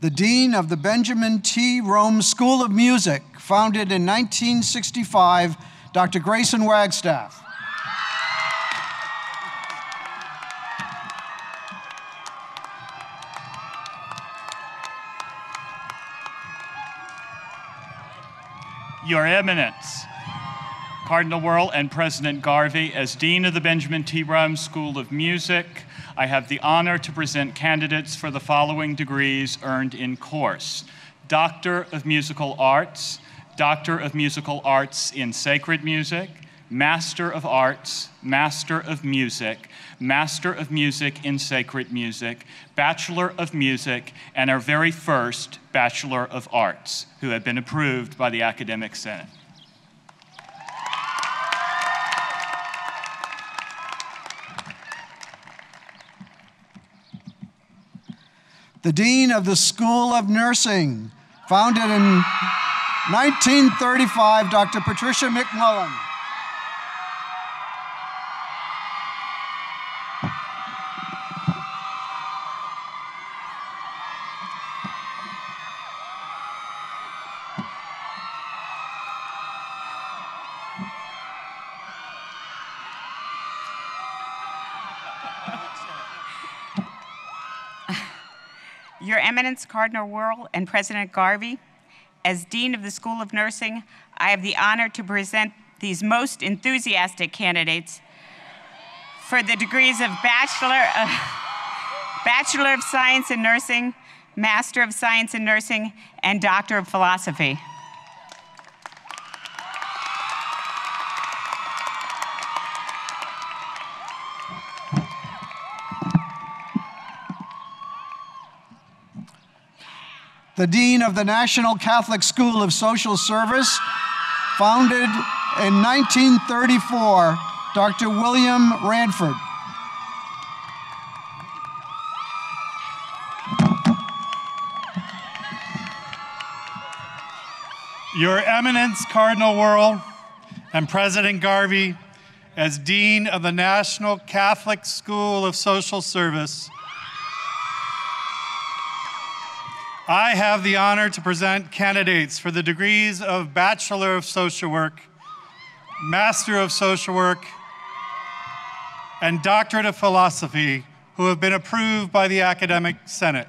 the Dean of the Benjamin T. Rome School of Music, founded in 1965, Dr. Grayson Wagstaff. Your Eminence, Cardinal Wuerl and President Garvey, as Dean of the Benjamin T. Rome School of Music, I have the honor to present candidates for the following degrees earned in course Doctor of Musical Arts, Doctor of Musical Arts in Sacred Music, Master of Arts, Master of Music, Master of Music in Sacred Music, Bachelor of Music, and our very first Bachelor of Arts, who have been approved by the Academic Senate. the Dean of the School of Nursing, founded in 1935, Dr. Patricia McMullen. Your Eminence Cardinal Wuerl and President Garvey, as Dean of the School of Nursing, I have the honor to present these most enthusiastic candidates for the degrees of Bachelor of, Bachelor of Science in Nursing, Master of Science in Nursing, and Doctor of Philosophy. The Dean of the National Catholic School of Social Service, founded in 1934, Dr. William Rainford. Your Eminence, Cardinal Wuerl, and President Garvey, as Dean of the National Catholic School of Social Service, I have the honor to present candidates for the degrees of Bachelor of Social Work, Master of Social Work, and Doctorate of Philosophy who have been approved by the Academic Senate.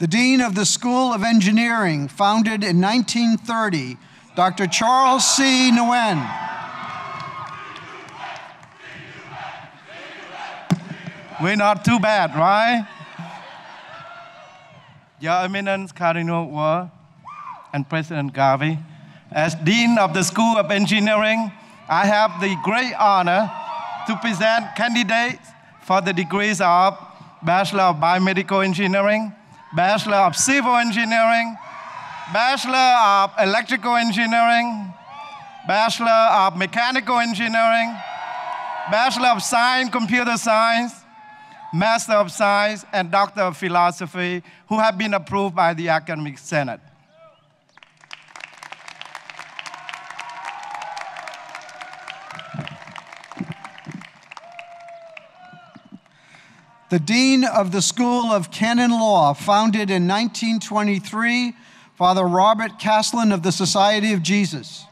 The Dean of the School of Engineering, founded in 1930, Dr. Charles C. Nguyen. We're not too bad, right? Your Eminence Cardinal Wuerl and President Garvey, as Dean of the School of Engineering, I have the great honor to present candidates for the degrees of Bachelor of Biomedical Engineering, Bachelor of Civil Engineering, Bachelor of uh, Electrical Engineering, Bachelor of uh, Mechanical Engineering, Bachelor of Science, Computer Science, Master of Science, and Doctor of Philosophy, who have been approved by the Academic Senate. The Dean of the School of Canon Law, founded in 1923, Father Robert Kaslyn of the Society of Jesus.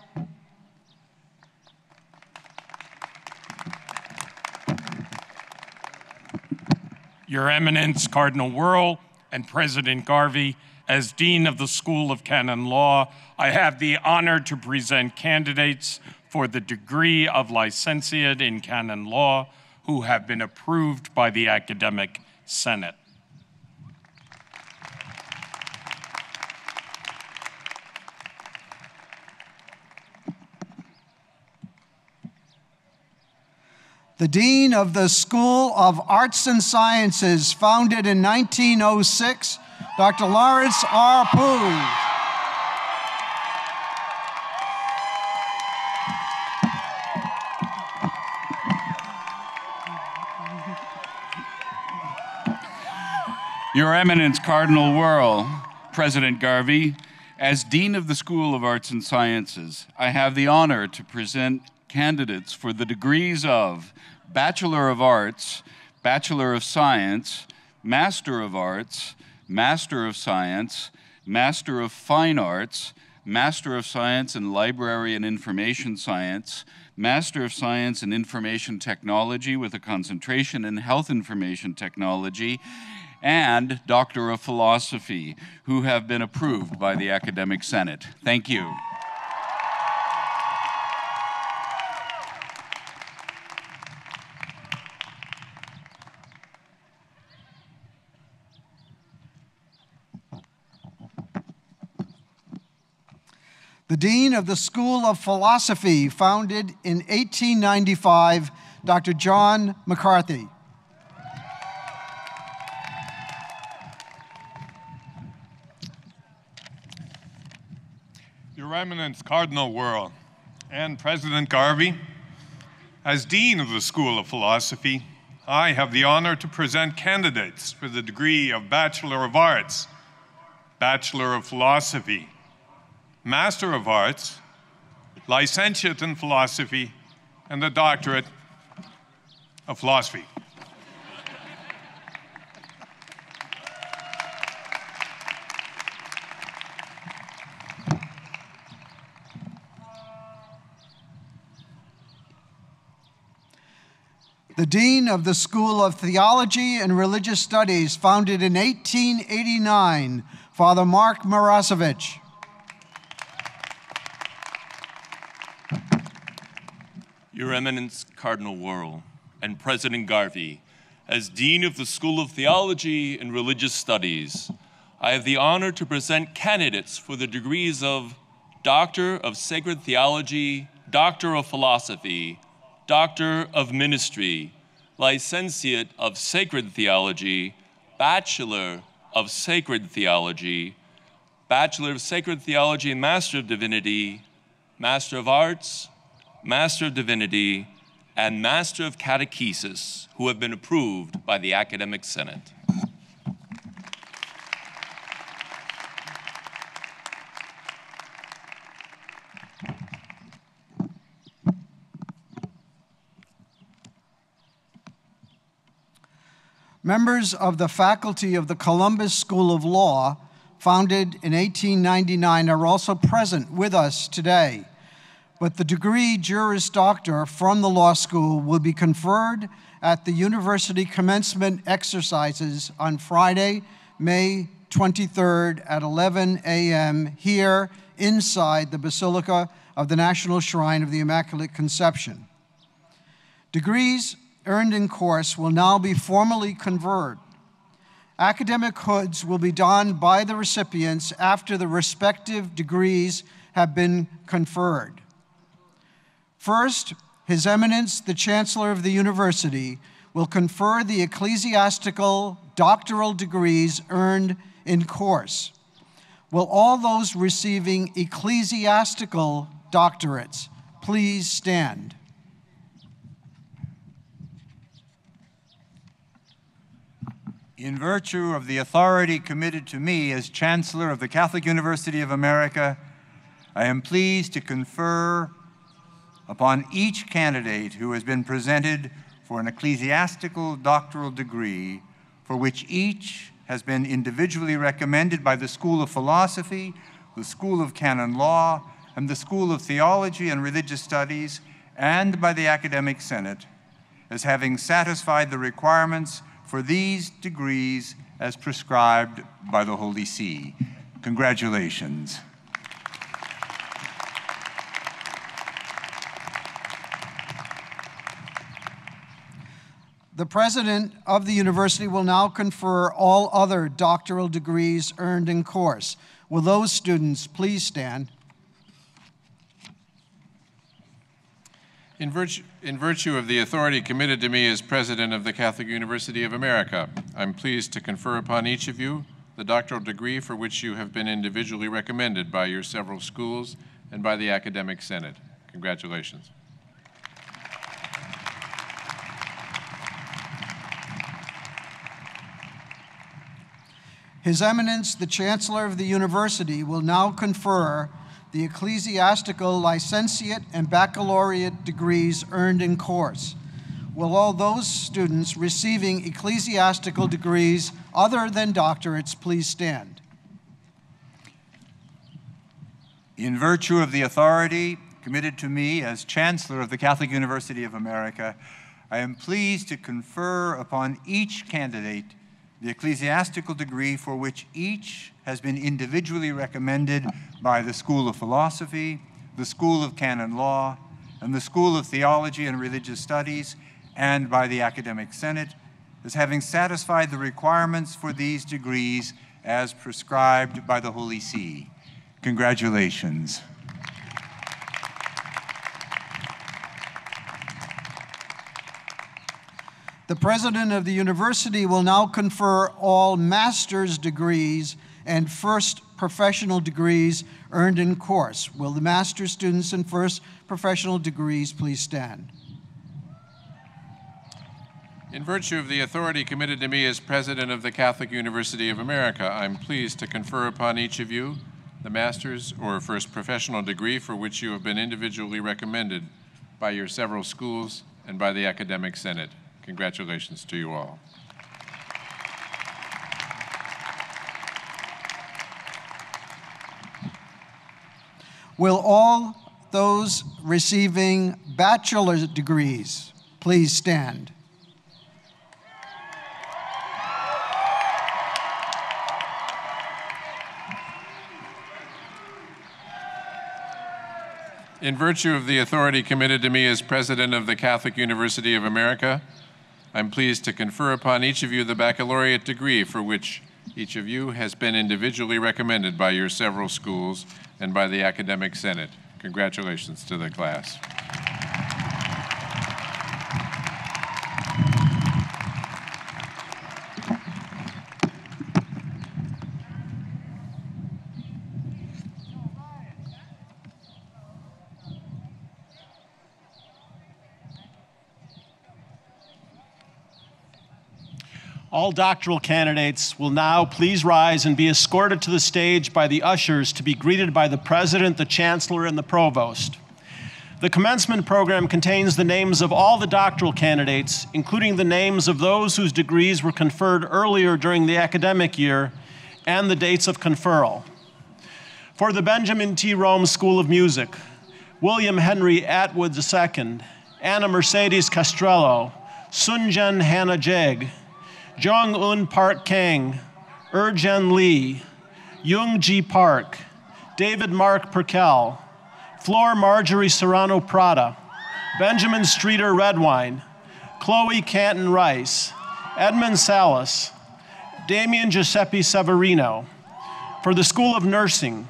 Your Eminence, Cardinal Wuerl, and President Garvey, as Dean of the School of Canon Law, I have the honor to present candidates for the degree of licentiate in canon law who have been approved by the Academic Senate. The Dean of the School of Arts and Sciences, founded in 1906, Dr. Lawrence R. Poos. Your Eminence, Cardinal Wuerl, President Garvey, as Dean of the School of Arts and Sciences, I have the honor to present candidates for the degrees of Bachelor of Arts, Bachelor of Science, Master of Arts, Master of Science, Master of Fine Arts, Master of Science in Library and Information Science, Master of Science in Information Technology with a concentration in Health Information Technology, and Doctor of Philosophy, who have been approved by the Academic Senate. Thank you. The Dean of the School of Philosophy, founded in 1895, Dr. John McCarthy. Your Eminence, Cardinal Wuerl, and President Garvey, as Dean of the School of Philosophy, I have the honor to present candidates for the degree of Bachelor of Arts, Bachelor of Philosophy, Master of Arts, Licentiate in Philosophy, and the Doctorate of Philosophy. the Dean of the School of Theology and Religious Studies, founded in 1889, Father Mark Morozowich. Eminence Cardinal Wuerl and President Garvey, as Dean of the School of Theology and Religious Studies, I have the honor to present candidates for the degrees of Doctor of Sacred Theology, Doctor of Philosophy, Doctor of Ministry, Licentiate of Sacred Theology, Bachelor of Sacred Theology, Bachelor of Sacred Theology and Master of Divinity, Master of Arts, Master of Divinity, and Master of Catechesis, who have been approved by the Academic Senate. Members of the faculty of the Columbus School of Law, founded in 1899, are also present with us today but the degree Juris Doctor from the law school will be conferred at the university commencement exercises on Friday, May 23rd at 11 a.m. here inside the Basilica of the National Shrine of the Immaculate Conception. Degrees earned in course will now be formally conferred. Academic hoods will be donned by the recipients after the respective degrees have been conferred. First, His Eminence, the Chancellor of the University, will confer the ecclesiastical doctoral degrees earned in course. Will all those receiving ecclesiastical doctorates please stand? In virtue of the authority committed to me as Chancellor of the Catholic University of America, I am pleased to confer upon each candidate who has been presented for an ecclesiastical doctoral degree for which each has been individually recommended by the School of Philosophy, the School of Canon Law, and the School of Theology and Religious Studies, and by the Academic Senate, as having satisfied the requirements for these degrees as prescribed by the Holy See. Congratulations. The president of the university will now confer all other doctoral degrees earned in course. Will those students please stand? In virtue, in virtue of the authority committed to me as President of the Catholic University of America, I'm pleased to confer upon each of you the doctoral degree for which you have been individually recommended by your several schools and by the Academic Senate. Congratulations. His Eminence, the Chancellor of the University, will now confer the ecclesiastical licentiate and baccalaureate degrees earned in course. Will all those students receiving ecclesiastical degrees other than doctorates please stand? In virtue of the authority committed to me as Chancellor of the Catholic University of America, I am pleased to confer upon each candidate the ecclesiastical degree for which each has been individually recommended by the School of Philosophy, the School of Canon Law, and the School of Theology and Religious Studies, and by the Academic Senate, as having satisfied the requirements for these degrees as prescribed by the Holy See. Congratulations. The president of the university will now confer all master's degrees and first professional degrees earned in course. Will the master's students and first professional degrees please stand? In virtue of the authority committed to me as President of the Catholic University of America, I'm pleased to confer upon each of you the master's or first professional degree for which you have been individually recommended by your several schools and by the Academic Senate. Congratulations to you all. Will all those receiving bachelor's degrees please stand? In virtue of the authority committed to me as President of the Catholic University of America, I'm pleased to confer upon each of you the baccalaureate degree for which each of you has been individually recommended by your several schools and by the Academic Senate. Congratulations to the class. All doctoral candidates will now please rise and be escorted to the stage by the ushers to be greeted by the president, the chancellor, and the provost. The commencement program contains the names of all the doctoral candidates, including the names of those whose degrees were conferred earlier during the academic year and the dates of conferral. For the Benjamin T. Rome School of Music, William Henry Atwood II, Anna Mercedes Castrello, Sunjen Hannah Jeg, Jong Un Park Kang, er Urjan Lee, Young Ji Park, David Mark Perkel, Flor Marjorie Serrano Prada, Benjamin Streeter Redwine, Chloe Canton Rice, Edmund Salas, Damian Giuseppe Severino. For the School of Nursing,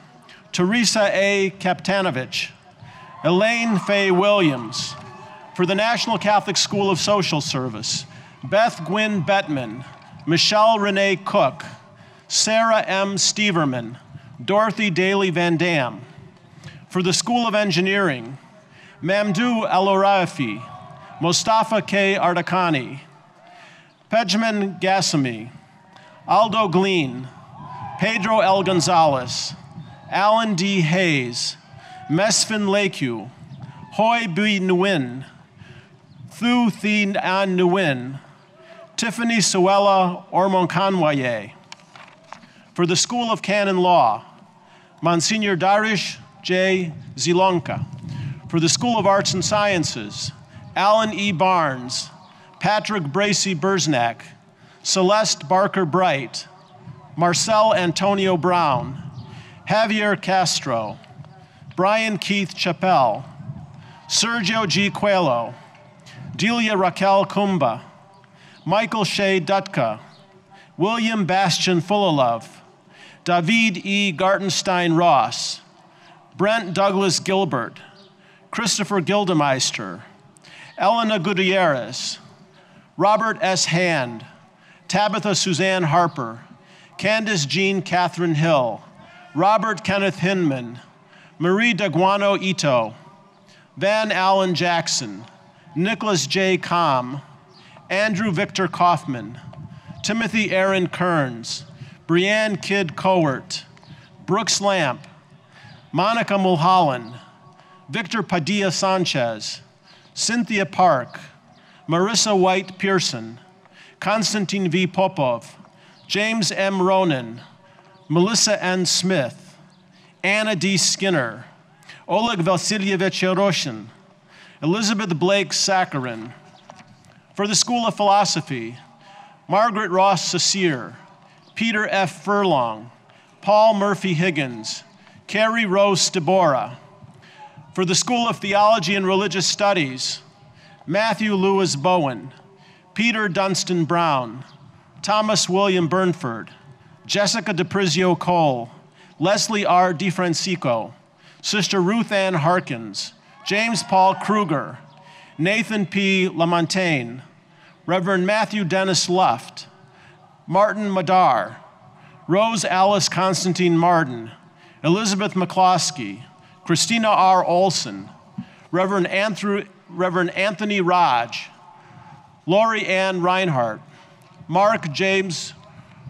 Teresa A. Kaptanovich, Elaine Faye Williams. For the National Catholic School of Social Service, Beth Gwynn Bettman, Michelle Renee Cook, Sarah M. Steverman, Dorothy Daly Van Dam. For the School of Engineering, Mamdou El Mostafa K. Ardakani, Pejman Gassami, Aldo Glean, Pedro L. Gonzalez, Alan D. Hayes, Mesfin Leku, Hoi Bui Nguyen, Thu Thien An Nguyen, Tiffany Suella Ormonkanwaye. For the School of Canon Law, Monsignor Darish J. Zilonka. For the School of Arts and Sciences, Alan E. Barnes, Patrick Bracy Burznak, Celeste Barker Bright, Marcel Antonio Brown, Javier Castro, Brian Keith Chappelle, Sergio G. Coelho, Delia Raquel Kumba, Michael Shea Dutka, William Bastian Fullalove, David E. Gartenstein Ross, Brent Douglas Gilbert, Christopher Gildemeister, Elena Gutierrez, Robert S. Hand, Tabitha Suzanne Harper, Candace Jean Catherine Hill, Robert Kenneth Hinman, Marie Daguano Ito, Van Allen Jackson, Nicholas J. Com, Andrew Victor Kaufman, Timothy Aaron Kearns, Brianne Kidd Cowart, Brooks Lamp, Monica Mulholland, Victor Padilla Sanchez, Cynthia Park, Marissa White Pearson, Konstantin V. Popov, James M. Ronan, Melissa N. Smith, Anna D. Skinner, Oleg Vasilyevich Yeroshin, Elizabeth Blake Saccharin. For the School of Philosophy, Margaret Ross Saucier, Peter F. Furlong, Paul Murphy Higgins, Carrie Rose Deborah. For the School of Theology and Religious Studies, Matthew Lewis Bowen, Peter Dunstan Brown, Thomas William Burnford, Jessica DePrizio Cole, Leslie R. DiFrancico, Sister Ruth Ann Harkins, James Paul Kruger, Nathan P. Lamontagne, Reverend Matthew Dennis Luft, Martin Madar, Rose Alice Constantine Martin, Elizabeth McCloskey, Christina R. Olson, Reverend Anthony, Reverend Anthony Raj, Lori Ann Reinhardt, Mark James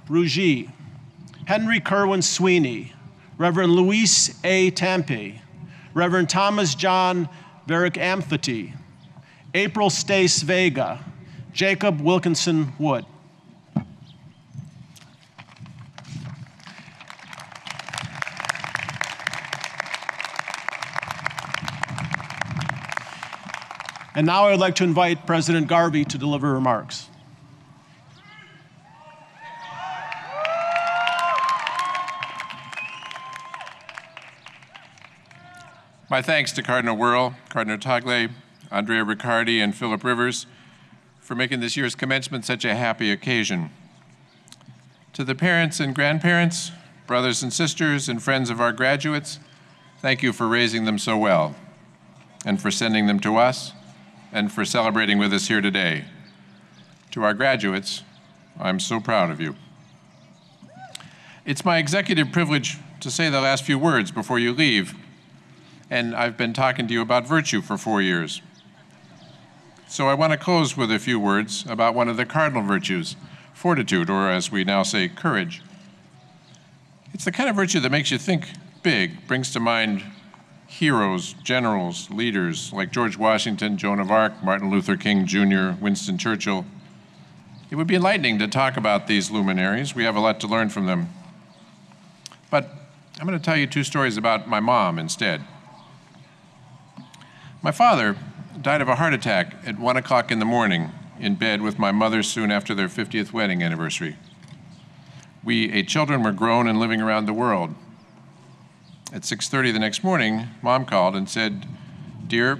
Rougie, Henry Kerwin Sweeney, Reverend Luis A. Tampe, Reverend Thomas John Varick Amphity, April Stace Vega, Jacob Wilkinson Wood. And now I would like to invite President Garvey to deliver remarks. My thanks to Cardinal Wuerl, Cardinal Tagle, Andrea Riccardi, and Philip Rivers for making this year's commencement such a happy occasion. To the parents and grandparents, brothers and sisters, and friends of our graduates, thank you for raising them so well, and for sending them to us, and for celebrating with us here today. To our graduates, I'm so proud of you. It's my executive privilege to say the last few words before you leave and I've been talking to you about virtue for four years. So I want to close with a few words about one of the cardinal virtues fortitude, or as we now say, courage. It's the kind of virtue that makes you think big, brings to mind heroes, generals, leaders like George Washington, Joan of Arc, Martin Luther King Jr., Winston Churchill. It would be enlightening to talk about these luminaries. We have a lot to learn from them. But I'm going to tell you two stories about my mom instead. My father died of a heart attack at 1 o'clock in the morning in bed with my mother soon after their 50th wedding anniversary. We eight children were grown and living around the world. At 6:30 the next morning, mom called and said, "Dear,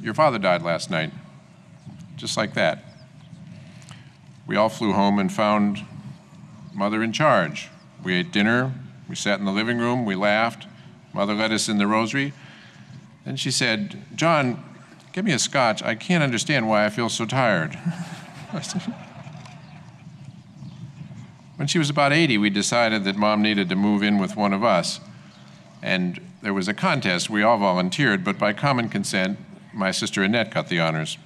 your father died last night." Just like that. We all flew home and found mother in charge. We ate dinner, we sat in the living room, we laughed. Mother led us in the rosary. And she said, John, give me a scotch. I can't understand why I feel so tired. when she was about 80, we decided that mom needed to move in with one of us. And there was a contest. We all volunteered, but by common consent, my sister Annette got the honors.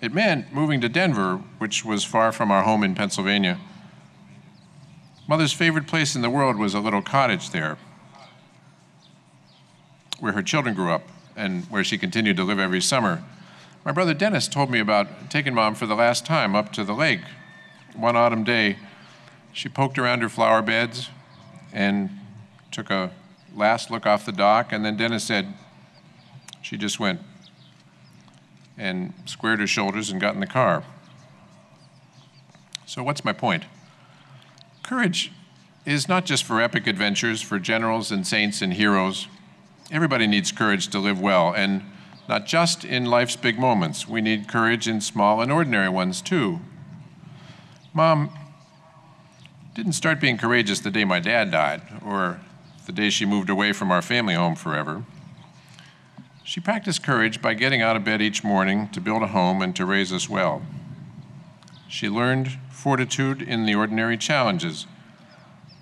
It meant moving to Denver, which was far from our home in Pennsylvania. Mother's favorite place in the world was a little cottage there, where her children grew up and where she continued to live every summer. My brother Dennis told me about taking mom for the last time up to the lake. One autumn day, she poked around her flower beds and took a last look off the dock, and then Dennis said, she just went and squared her shoulders and got in the car. So, what's my point? Courage is not just for epic adventures, for generals and saints and heroes. Everybody needs courage to live well, and not just in life's big moments. We need courage in small and ordinary ones, too. Mom didn't start being courageous the day my dad died, or the day she moved away from our family home forever. She practiced courage by getting out of bed each morning to build a home and to raise us well. She learned fortitude in the ordinary challenges.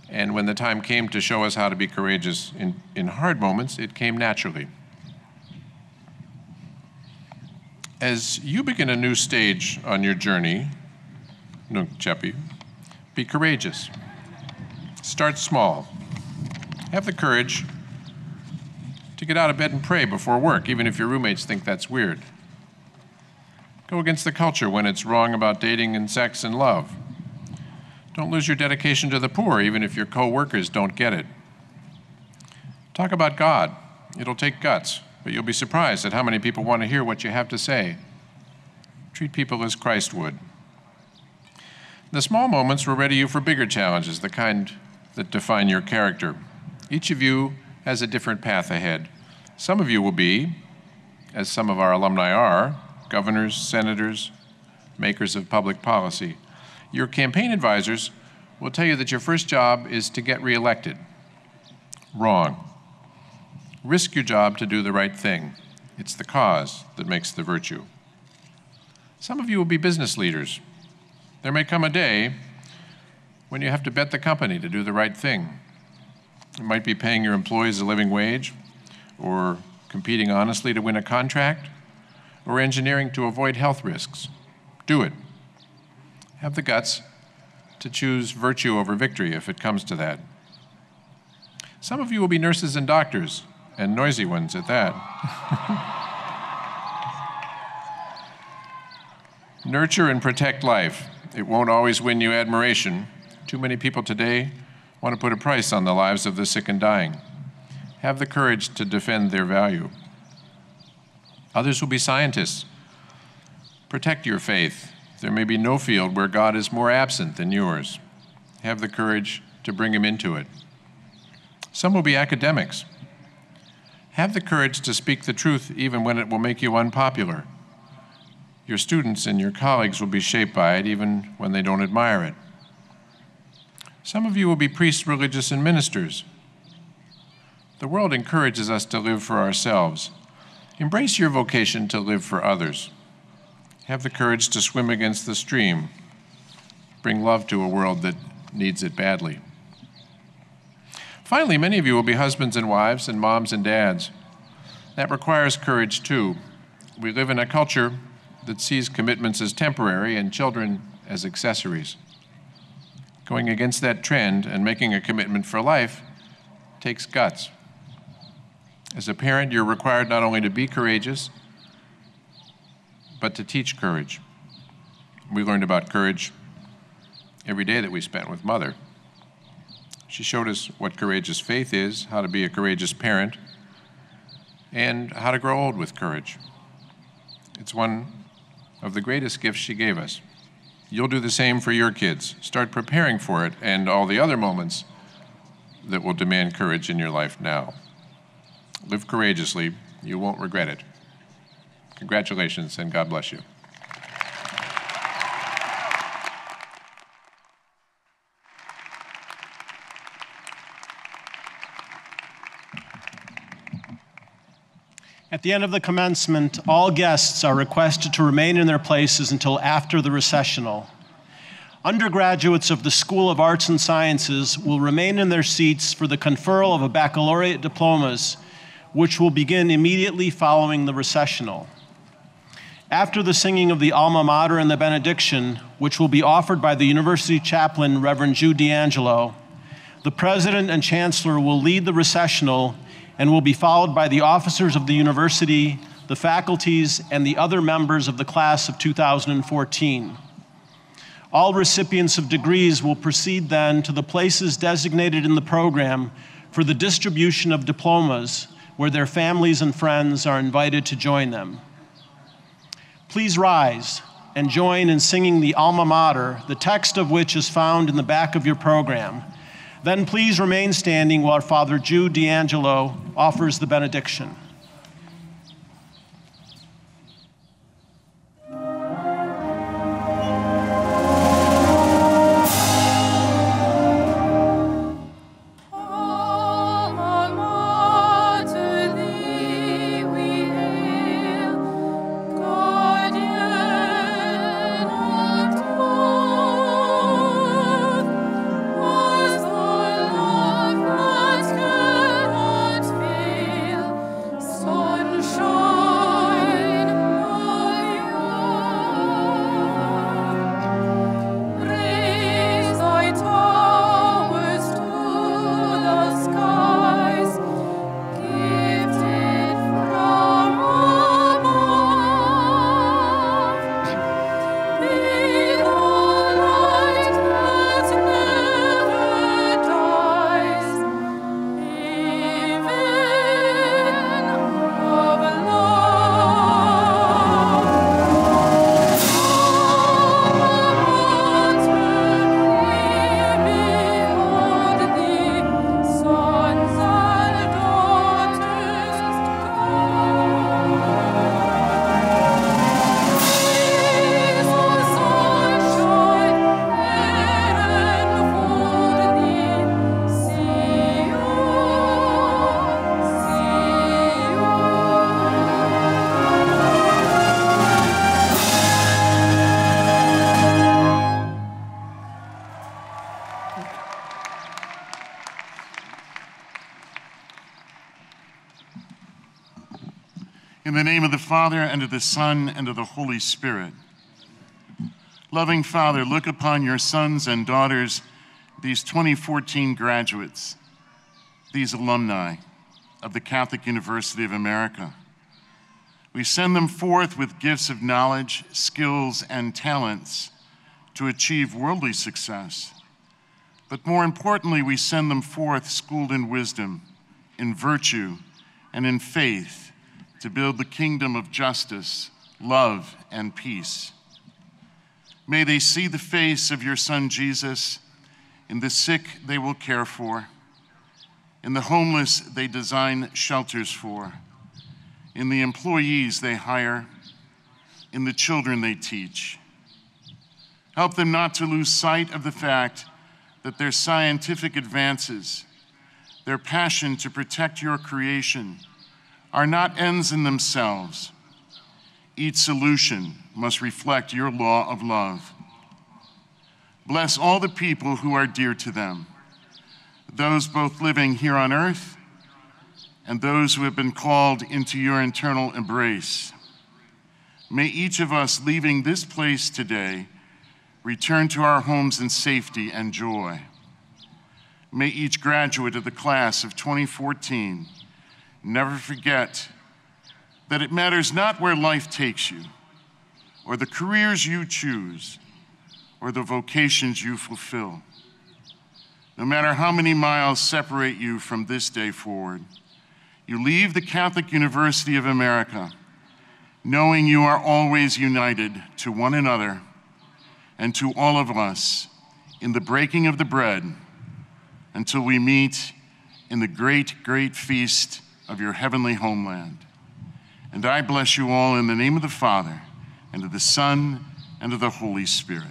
And when the time came to show us how to be courageous in, in hard moments, it came naturally. As you begin a new stage on your journey, Nunc Coepi, be courageous. Start small. Have the courage to get out of bed and pray before work, even if your roommates think that's weird. Go against the culture when it's wrong about dating and sex and love. Don't lose your dedication to the poor, even if your coworkers don't get it. Talk about God. It'll take guts, but you'll be surprised at how many people want to hear what you have to say. Treat people as Christ would. The small moments will ready you for bigger challenges, the kind that define your character. Each of you has a different path ahead. Some of you will be, as some of our alumni are, governors, senators, makers of public policy. Your campaign advisors will tell you that your first job is to get reelected. Wrong. Risk your job to do the right thing. It's the cause that makes the virtue. Some of you will be business leaders. There may come a day when you have to bet the company to do the right thing. It might be paying your employees a living wage, or competing honestly to win a contract, or engineering to avoid health risks. Do it. Have the guts to choose virtue over victory if it comes to that. Some of you will be nurses and doctors, and noisy ones at that. (laughs) Nurture and protect life. It won't always win you admiration. Too many people today want to put a price on the lives of the sick and dying. Have the courage to defend their value. Others will be scientists. Protect your faith. There may be no field where God is more absent than yours. Have the courage to bring him into it. Some will be academics. Have the courage to speak the truth even when it will make you unpopular. Your students and your colleagues will be shaped by it even when they don't admire it. Some of you will be priests, religious, and ministers. The world encourages us to live for ourselves. Embrace your vocation to live for others. Have the courage to swim against the stream. Bring love to a world that needs it badly. Finally, many of you will be husbands and wives and moms and dads. That requires courage too. We live in a culture that sees commitments as temporary and children as accessories. Going against that trend and making a commitment for life takes guts. As a parent, you're required not only to be courageous, but to teach courage. We learned about courage every day that we spent with Mother. She showed us what courageous faith is, how to be a courageous parent, and how to grow old with courage. It's one of the greatest gifts she gave us. You'll do the same for your kids. Start preparing for it and all the other moments that will demand courage in your life now. Live courageously. You won't regret it. Congratulations and God bless you. At the end of the commencement, all guests are requested to remain in their places until after the recessional. Undergraduates of the School of Arts and Sciences will remain in their seats for the conferral of a baccalaureate diplomas, which will begin immediately following the recessional. After the singing of the Alma Mater and the benediction, which will be offered by the university chaplain, Reverend Jude DeAngelo, the president and chancellor will lead the recessional and will be followed by the officers of the university, the faculties, and the other members of the class of 2014. All recipients of degrees will proceed then to the places designated in the program for the distribution of diplomas, where their families and friends are invited to join them. Please rise and join in singing the alma mater, the text of which is found in the back of your program. Then please remain standing while Father Jude DeAngelo offers the benediction. Father, and of the Son, and of the Holy Spirit. Loving Father, look upon your sons and daughters, these 2014 graduates, these alumni of the Catholic University of America. We send them forth with gifts of knowledge, skills, and talents to achieve worldly success. But more importantly, we send them forth schooled in wisdom, in virtue, and in faith to build the kingdom of justice, love, and peace. May they see the face of your Son Jesus in the sick they will care for, in the homeless they design shelters for, in the employees they hire, in the children they teach. Help them not to lose sight of the fact that their scientific advances, their passion to protect your creation, are not ends in themselves. Each solution must reflect your law of love. Bless all the people who are dear to them, those both living here on earth and those who have been called into your eternal embrace. May each of us leaving this place today return to our homes in safety and joy. May each graduate of the class of 2014 Never forget that it matters not where life takes you, or the careers you choose, or the vocations you fulfill. No matter how many miles separate you from this day forward, you leave the Catholic University of America knowing you are always united to one another and to all of us in the breaking of the bread until we meet in the great, great feast of your heavenly homeland. And I bless you all in the name of the Father, and of the Son, and of the Holy Spirit.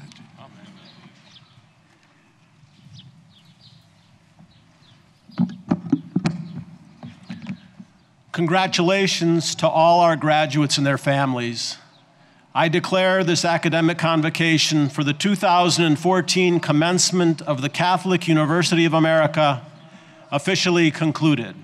Congratulations to all our graduates and their families. I declare this academic convocation for the 2014 commencement of the Catholic University of America officially concluded.